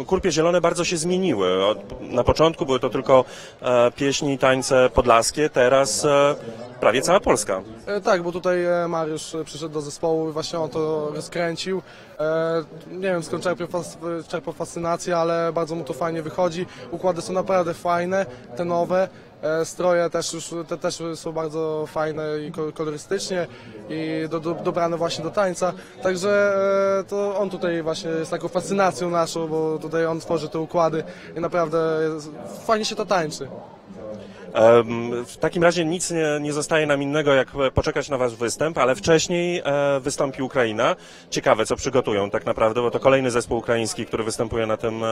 e, kurpie zielone bardzo się zmieniły. Od, na początku były to tylko e, pieśni i tańce podlaskie, teraz e, prawie cała Polska. E, tak, bo tutaj e, Mariusz przyszedł do zespołu i właśnie on to rozkręcił. E, nie wiem skąd czerpał, fas, czerpał fascynację, ale bardzo mu to fajnie wychodzi. Układy są naprawdę fajne, te nowe. E, stroje też już te też są bardzo fajne i ko- kolorystycznie i do, do, dobrane właśnie do tańca. Także e, to on tutaj właśnie jest taką fascynacją naszą, bo tutaj on tworzy te układy i naprawdę fajnie się to tańczy. W takim razie nic nie, nie zostaje nam innego, jak poczekać na wasz występ, ale wcześniej e, wystąpi Ukraina. Ciekawe, co przygotują tak naprawdę, bo to kolejny zespół ukraiński, który występuje na tym,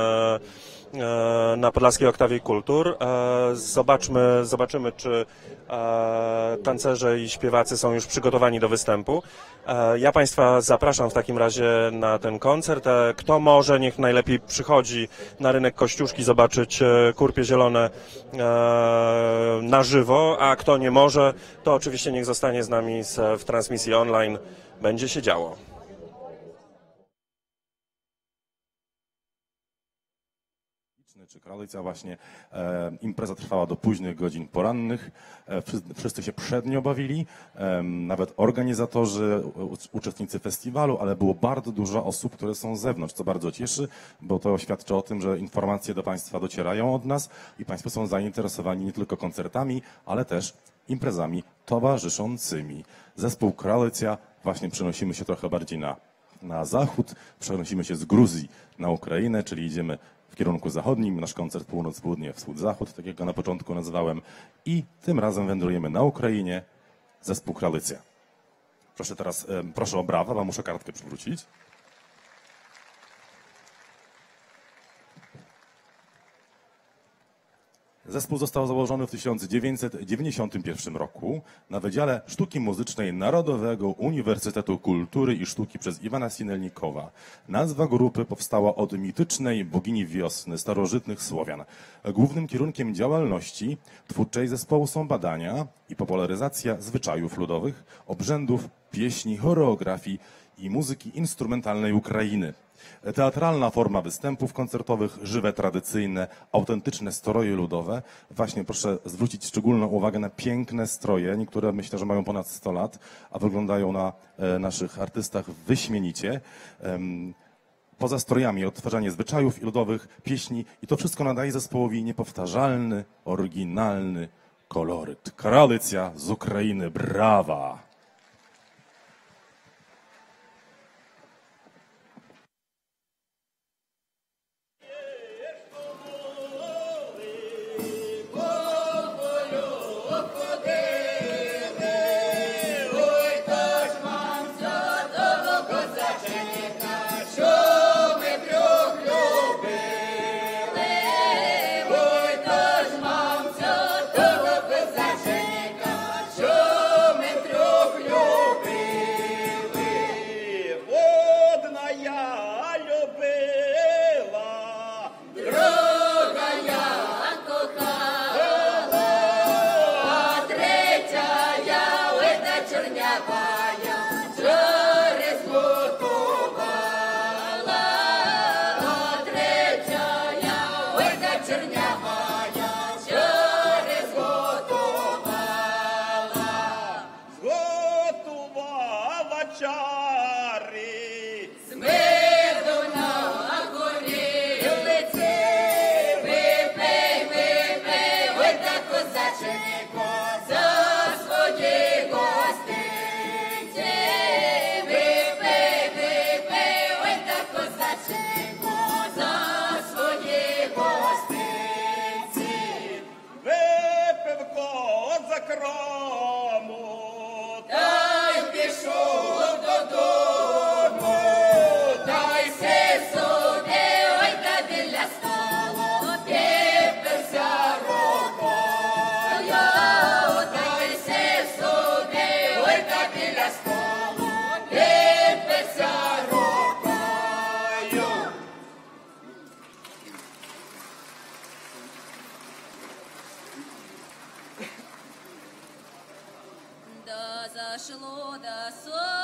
na Podlaskiej Oktawie Kultur. E, Zobaczmy, zobaczymy, czy e, tancerze i śpiewacy są już przygotowani do występu. E, Ja Państwa zapraszam w takim razie na ten koncert. E, Kto może, niech najlepiej przychodzi na rynek Kościuszki zobaczyć e, kurpie zielone e, na żywo, a kto nie może, to oczywiście niech zostanie z nami w transmisji online. Będzie się działo. czy Kralica właśnie e, impreza trwała do późnych godzin porannych. E, wszyscy, wszyscy się przednio bawili, e, nawet organizatorzy, u, uczestnicy festiwalu, ale było bardzo dużo osób, które są z zewnątrz, co bardzo cieszy, bo to świadczy o tym, że informacje do Państwa docierają od nas i Państwo są zainteresowani nie tylko koncertami, ale też imprezami towarzyszącymi. Zespół Kralicja właśnie przenosimy się trochę bardziej na na zachód, przenosimy się z Gruzji na Ukrainę, czyli idziemy kierunku zachodnim, nasz koncert północ-południe, wschód-zachód, tak jak go na początku nazwałem. I tym razem wędrujemy na Ukrainie, zespół Kralycja. Proszę teraz, proszę o brawa, bo muszę kartkę przywrócić. Zespół został założony w 1991 roku na Wydziale Sztuki Muzycznej Narodowego Uniwersytetu Kultury i Sztuki przez Iwana Sinelnikowa. Nazwa grupy powstała od mitycznej bogini wiosny starożytnych Słowian. Głównym kierunkiem działalności twórczej zespołu są badania i popularyzacja zwyczajów ludowych, obrzędów, pieśni, choreografii i muzyki instrumentalnej Ukrainy. Teatralna forma występów koncertowych, żywe, tradycyjne, autentyczne stroje ludowe. Właśnie proszę zwrócić szczególną uwagę na piękne stroje. Niektóre myślę, że mają ponad 100 lat, a wyglądają na e, naszych artystach wyśmienicie. Poza strojami odtwarzanie zwyczajów i ludowych, pieśni i to wszystko nadaje zespołowi niepowtarzalny, oryginalny koloryt. Kralycja z Ukrainy, brawa! Ângelo da Souza.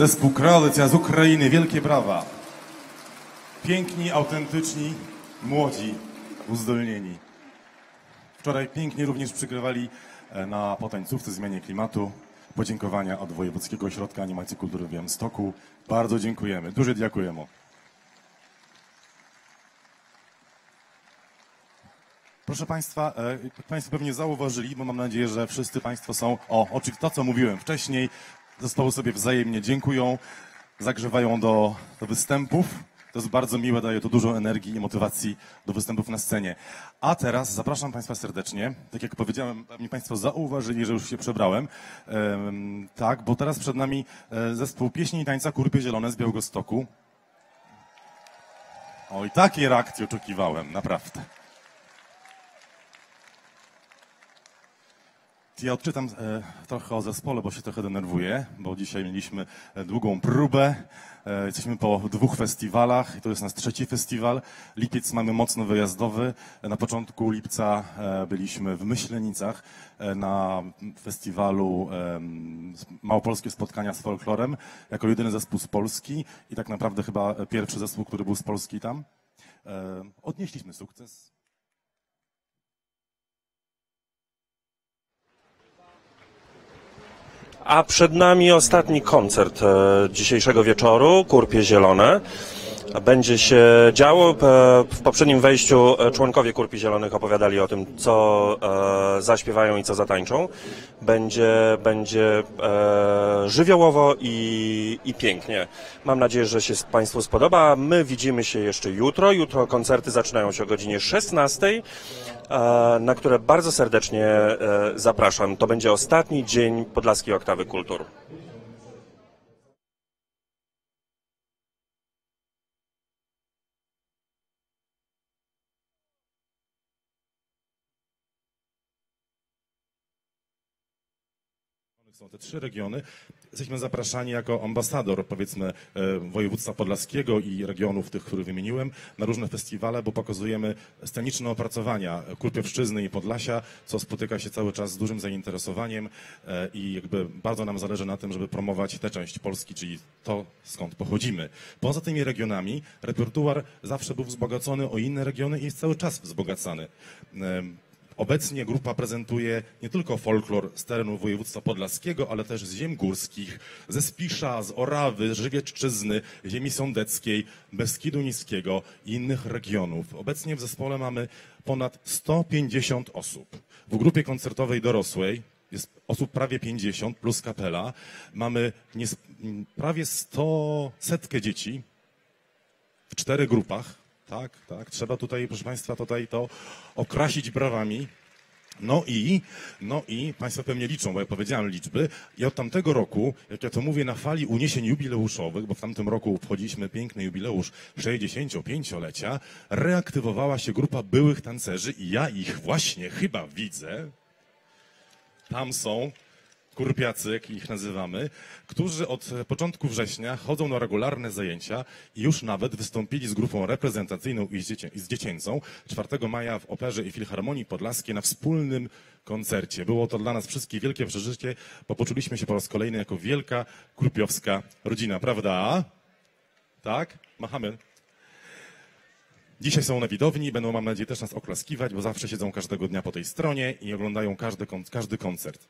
Zespół Kraolecja z Ukrainy, wielkie brawa. Piękni, autentyczni, młodzi, uzdolnieni. Wczoraj pięknie również przygrywali e, na potańcówce zmianie klimatu. Podziękowania od Wojewódzkiego Ośrodka Animacji Kultury w Białymstoku. Bardzo dziękujemy. Duże dziękujemy. Proszę Państwa, e, Państwo pewnie zauważyli, bo mam nadzieję, że wszyscy Państwo są, o, oczywiście to, co mówiłem wcześniej, zespoły sobie wzajemnie dziękują, zagrzewają do, do występów. To jest bardzo miłe, daje to dużo energii i motywacji do występów na scenie. A teraz zapraszam Państwa serdecznie. Tak jak powiedziałem, pewnie Państwo zauważyli, że już się przebrałem. Em, tak, bo teraz przed nami e, zespół pieśni i tańca Kurpie Zielone z Białegostoku. Oj, takiej reakcji oczekiwałem, naprawdę. Ja odczytam e, trochę o zespole, bo się trochę denerwuję, bo dzisiaj mieliśmy e, długą próbę. E, jesteśmy po dwóch festiwalach i to jest nasz trzeci festiwal. Lipiec mamy mocno wyjazdowy. Na początku lipca byliśmy w Myślenicach na festiwalu Małopolskie Spotkania z Folklorem jako jedyny zespół z Polski i tak naprawdę chyba pierwszy zespół, który był z Polski tam. Odnieśliśmy sukces. A przed nami ostatni koncert e, dzisiejszego wieczoru, Kurpie Zielone. Będzie się działo. e, W poprzednim wejściu e, członkowie Kurpi Zielonych opowiadali o tym, co zaśpiewają i co zatańczą. Będzie, będzie żywiołowo i, i pięknie. Mam nadzieję, że się Państwu spodoba. My widzimy się jeszcze jutro. Jutro koncerty zaczynają się o godzinie 16 e, na które bardzo serdecznie e, zapraszam. To będzie ostatni dzień Podlaskiej Oktawy Kultur. Są te trzy regiony. Jesteśmy zapraszani jako ambasador, powiedzmy, e, województwa podlaskiego i regionów tych, które wymieniłem, na różne festiwale, bo pokazujemy sceniczne opracowania Kurpiowszczyzny i Podlasia, co spotyka się cały czas z dużym zainteresowaniem e, i jakby bardzo nam zależy na tym, żeby promować tę część Polski, czyli to, skąd pochodzimy. Poza tymi regionami repertuar zawsze był wzbogacony o inne regiony i jest cały czas wzbogacany. Obecnie grupa prezentuje nie tylko folklor z terenu województwa podlaskiego, ale też z ziem górskich, ze Spisza, z Orawy, Żywiecczyzny, ziemi sądeckiej, Beskidu Niskiego i innych regionów. Obecnie w zespole mamy ponad 150 osób. W grupie koncertowej dorosłej jest osób prawie 50 plus kapela. Mamy prawie 100 setkę dzieci, w czterech grupach. Tak, tak. Trzeba tutaj, proszę Państwa, tutaj to okrasić brawami. No i, no i Państwo pewnie liczą, bo ja powiedziałem liczby. I od tamtego roku, jak ja to mówię, na fali uniesień jubileuszowych, bo w tamtym roku obchodziliśmy piękny jubileusz 65-lecia, reaktywowała się grupa byłych tancerzy i ja ich właśnie chyba widzę. Tam są kurpiacy, jak ich nazywamy, którzy od początku września chodzą na regularne zajęcia i już nawet wystąpili z grupą reprezentacyjną i z, dziecię, i z dziecięcą 4 maja w Operze i Filharmonii Podlaskiej na wspólnym koncercie. Było to dla nas wszystkich wielkie przeżycie, bo poczuliśmy się po raz kolejny jako wielka kurpiowska rodzina, prawda? Tak? Machamy. Dzisiaj są na widowni, będą mam nadzieję też nas oklaskiwać, bo zawsze siedzą każdego dnia po tej stronie i oglądają każdy, każdy koncert.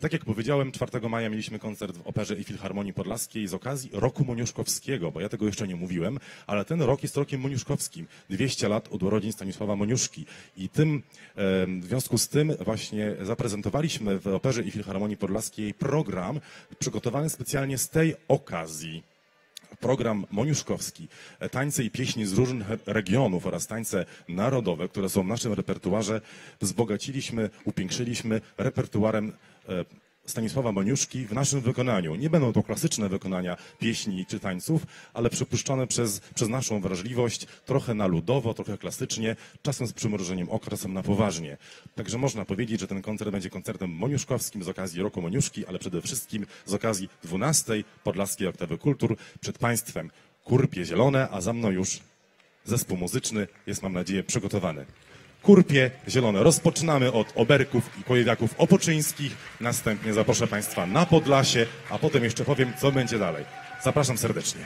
Tak jak powiedziałem, 4 maja mieliśmy koncert w Operze i Filharmonii Podlaskiej z okazji Roku Moniuszkowskiego, bo ja tego jeszcze nie mówiłem, ale ten rok jest rokiem moniuszkowskim. 200 lat od urodzin Stanisława Moniuszki. I tym, w związku z tym właśnie zaprezentowaliśmy w Operze i Filharmonii Podlaskiej program przygotowany specjalnie z tej okazji program moniuszkowski, e, tańce i pieśni z różnych regionów oraz tańce narodowe, które są w naszym repertuarze, wzbogaciliśmy, upiększyliśmy repertuarem e, Stanisława Moniuszki w naszym wykonaniu. Nie będą to klasyczne wykonania pieśni czy tańców, ale przypuszczone przez, przez naszą wrażliwość, trochę na ludowo, trochę klasycznie, czasem z przymrużeniem oka, na poważnie. Także można powiedzieć, że ten koncert będzie koncertem moniuszkowskim z okazji Roku Moniuszki, ale przede wszystkim z okazji 12. Podlaskiej Oktawy Kultur przed Państwem. Kurpie zielone, a za mną już zespół muzyczny jest, mam nadzieję, przygotowany. Kurpie Zielone. Rozpoczynamy od Oberków i Kojewiaków Opoczyńskich, następnie zaproszę Państwa na Podlasie, a potem jeszcze powiem, co będzie dalej. Zapraszam serdecznie.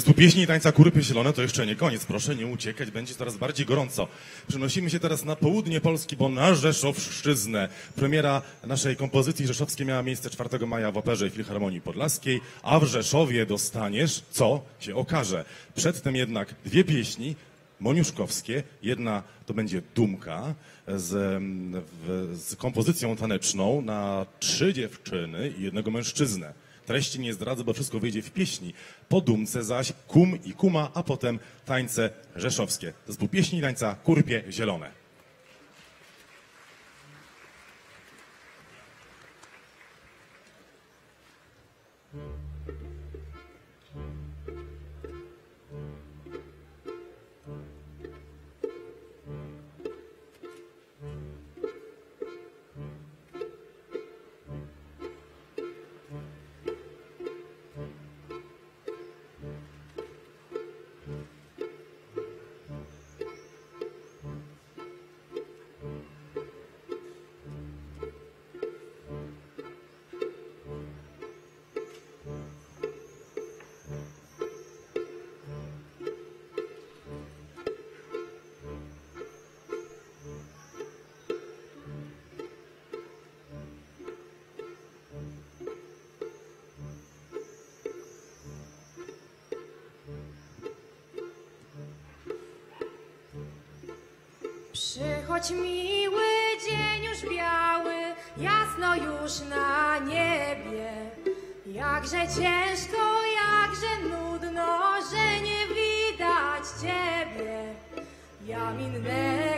Zespół pieśni i tańca Kurpy Zielone to jeszcze nie koniec. Proszę nie uciekać, będzie coraz bardziej gorąco. Przenosimy się teraz na południe Polski, bo na Rzeszowszczyznę. Premiera naszej kompozycji rzeszowskiej miała miejsce 4 maja w Operze i Filharmonii Podlaskiej, a w Rzeszowie dostaniesz, co się okaże. Przedtem jednak dwie pieśni, moniuszkowskie. Jedna to będzie Dumka z, z kompozycją taneczną na trzy dziewczyny i jednego mężczyznę. Treści nie zdradzę, bo wszystko wyjdzie w pieśni. Po Dumce zaś Kum i Kuma, a potem tańce rzeszowskie. Zespół pieśni tańca Kurpie Zielone. Miły dzień już biały, jasno już na niebie. Jakże ciężko, jakże nudno, że nie widać ciebie. Ja innego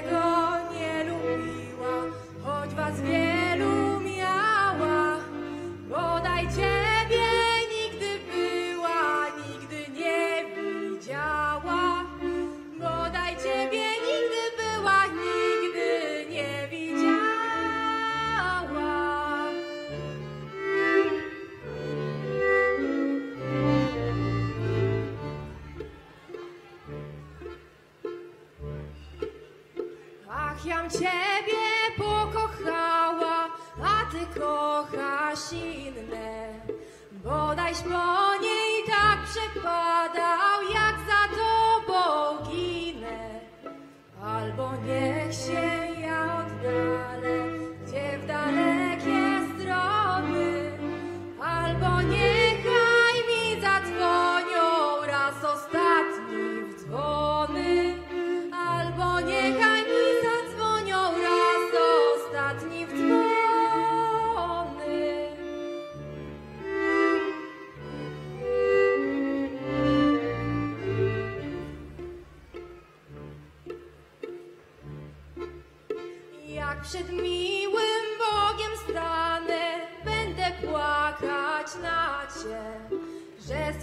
kochasz inne. Bodajś po niej tak przepadał, jak za tobą ginę. Albo niech się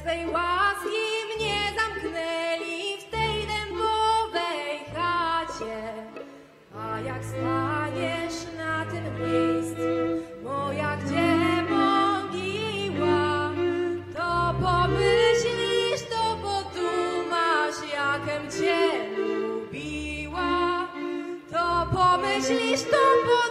swej łaski mnie zamknęli w tej dębowej chacie. A jak staniesz na tym miejscu, moja gdzie mogiła, to pomyślisz, to podumasz, jakem cię lubiła. To pomyślisz, to podumasz,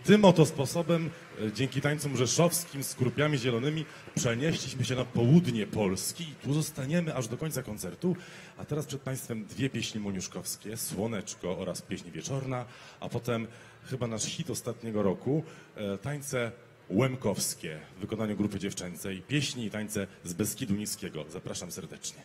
I tym oto sposobem, e, dzięki tańcom rzeszowskim z grupiami zielonymi, przenieśliśmy się na południe Polski i tu zostaniemy aż do końca koncertu. A teraz przed Państwem dwie pieśni moniuszkowskie, Słoneczko oraz pieśń wieczorna, a potem chyba nasz hit ostatniego roku, e, tańce łemkowskie w wykonaniu grupy dziewczęcej, pieśni i tańce z Beskidu Niskiego. Zapraszam serdecznie.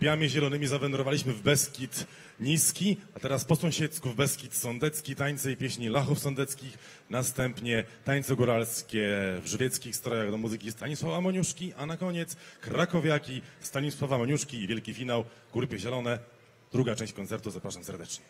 Skorupiami zielonymi zawędrowaliśmy w Beskid Niski, a teraz po sąsiedzku w Beskid Sądecki, tańce i pieśni Lachów Sądeckich, następnie tańce góralskie w żywieckich strojach do muzyki Stanisława Moniuszki, a na koniec krakowiaki Stanisława Moniuszki i wielki finał Kurpie Zielone. Druga część koncertu, zapraszam serdecznie.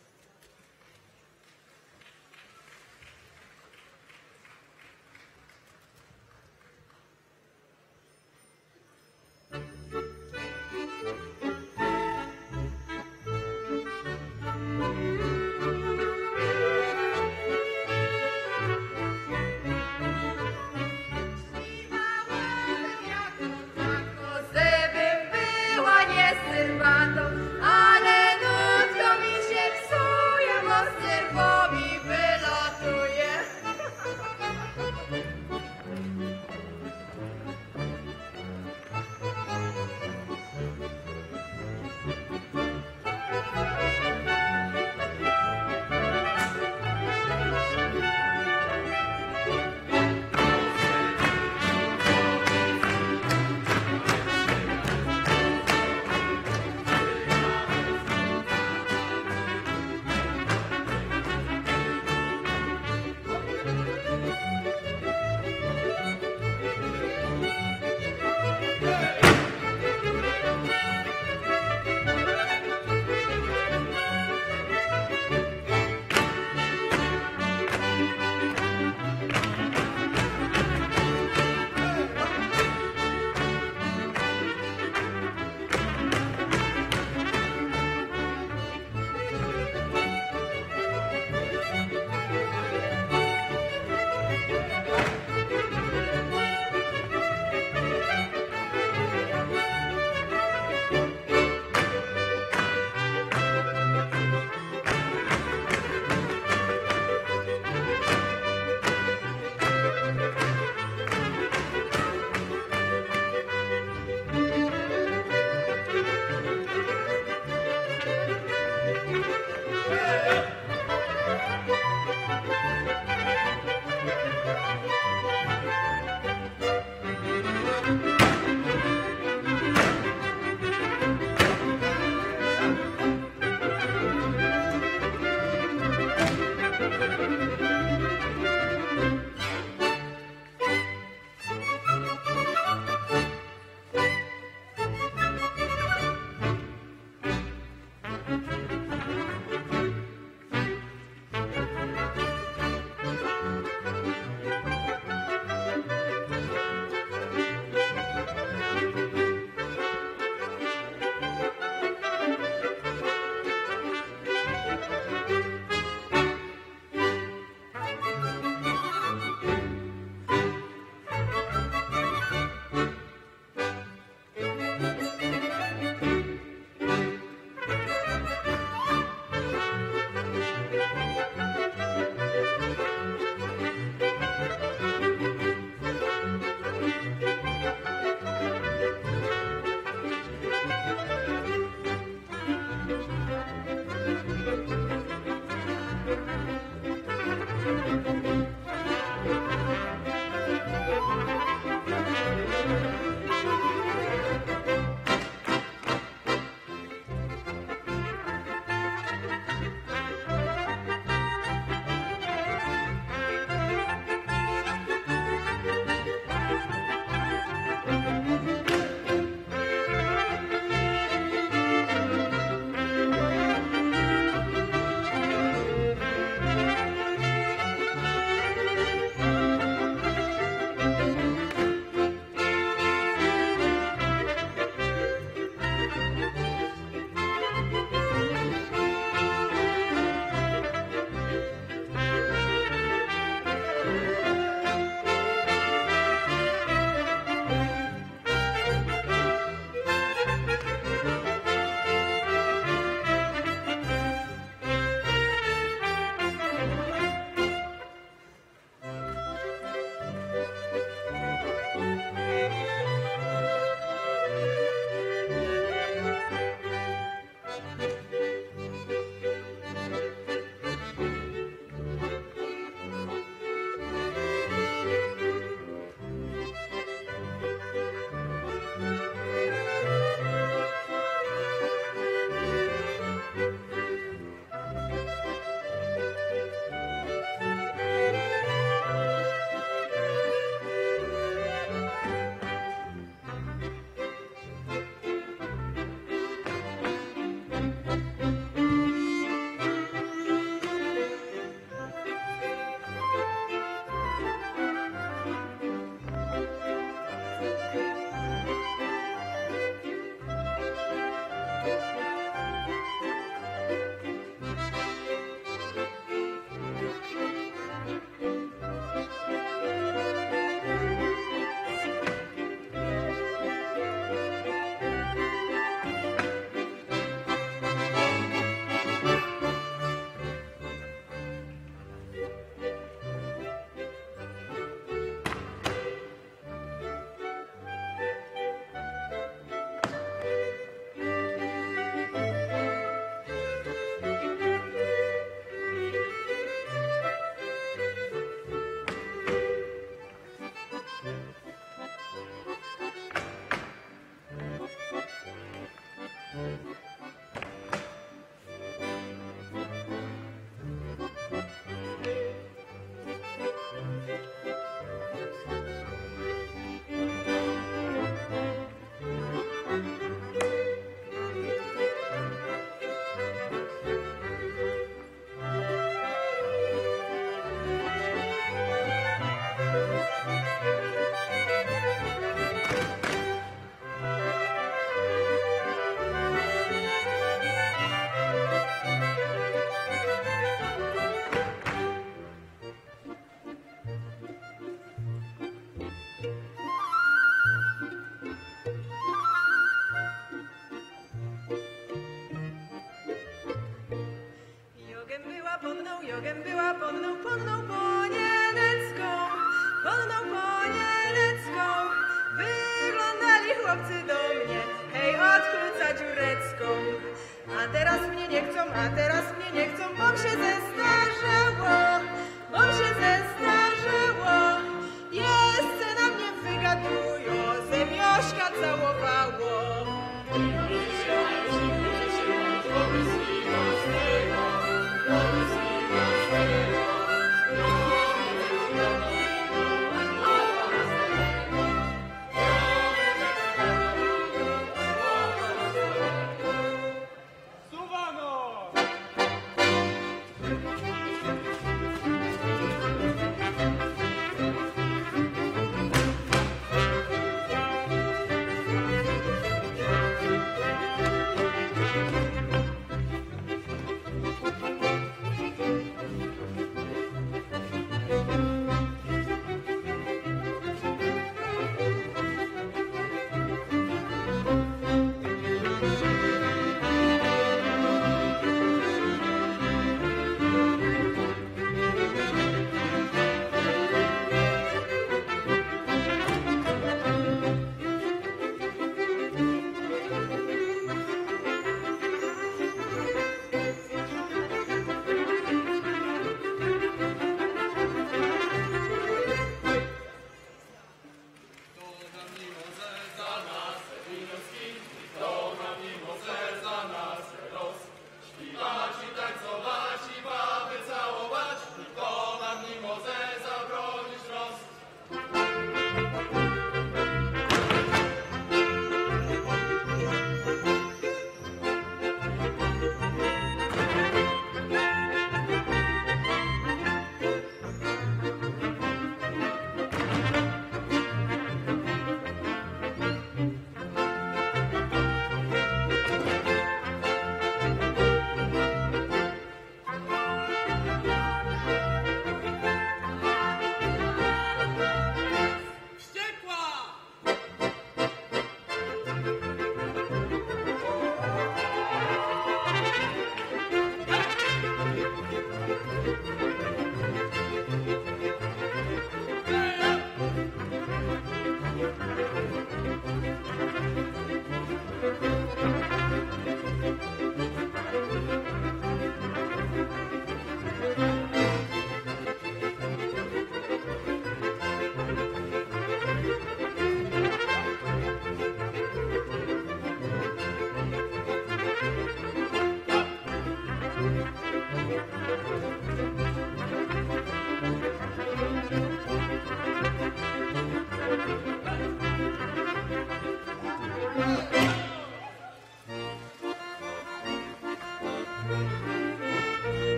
Nie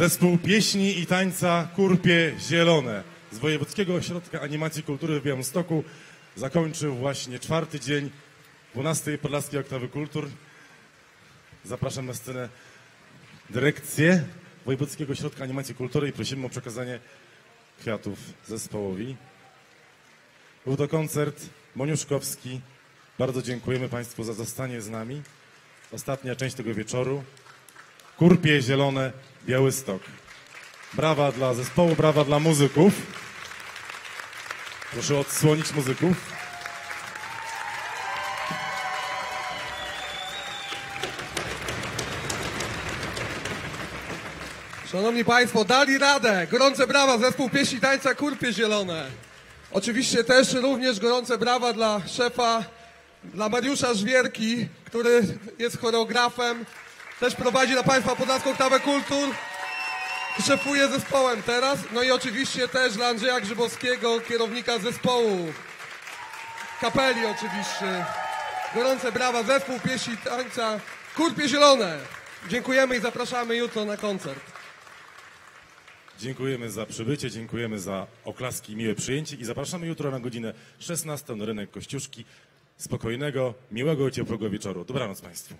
Zespół pieśni i tańca Kurpie Zielone z Wojewódzkiego Ośrodka Animacji Kultury w Białymstoku zakończył właśnie czwarty dzień 12 Podlaskiej Oktawy Kultur. Zapraszam na scenę dyrekcję Wojewódzkiego Ośrodka Animacji Kultury i prosimy o przekazanie kwiatów zespołowi. Był to koncert Moniuszkowski. Bardzo dziękujemy Państwu za zostanie z nami. Ostatnia część tego wieczoru. Kurpie Zielone, Białystok. Brawa dla zespołu, brawa dla muzyków. Proszę odsłonić muzyków. Szanowni Państwo, dali radę. Gorące brawa, zespół pieśni tańca Kurpie Zielone. Oczywiście też również gorące brawa dla szefa, dla Mariusza Żwierki, który jest choreografem. Też prowadzi dla Państwa Podlaską Oktawę Kultur. Szefuje zespołem teraz. No i oczywiście też dla Andrzeja Grzybowskiego, kierownika zespołu. Kapeli oczywiście. Gorące brawa, zespół pieśni tańca Kurpie Zielone. Dziękujemy i zapraszamy jutro na koncert. Dziękujemy za przybycie, dziękujemy za oklaski, miłe przyjęcie i zapraszamy jutro na godzinę 16 na rynek Kościuszki. Spokojnego, miłego i ciepłego wieczoru. Dobranoc Państwu.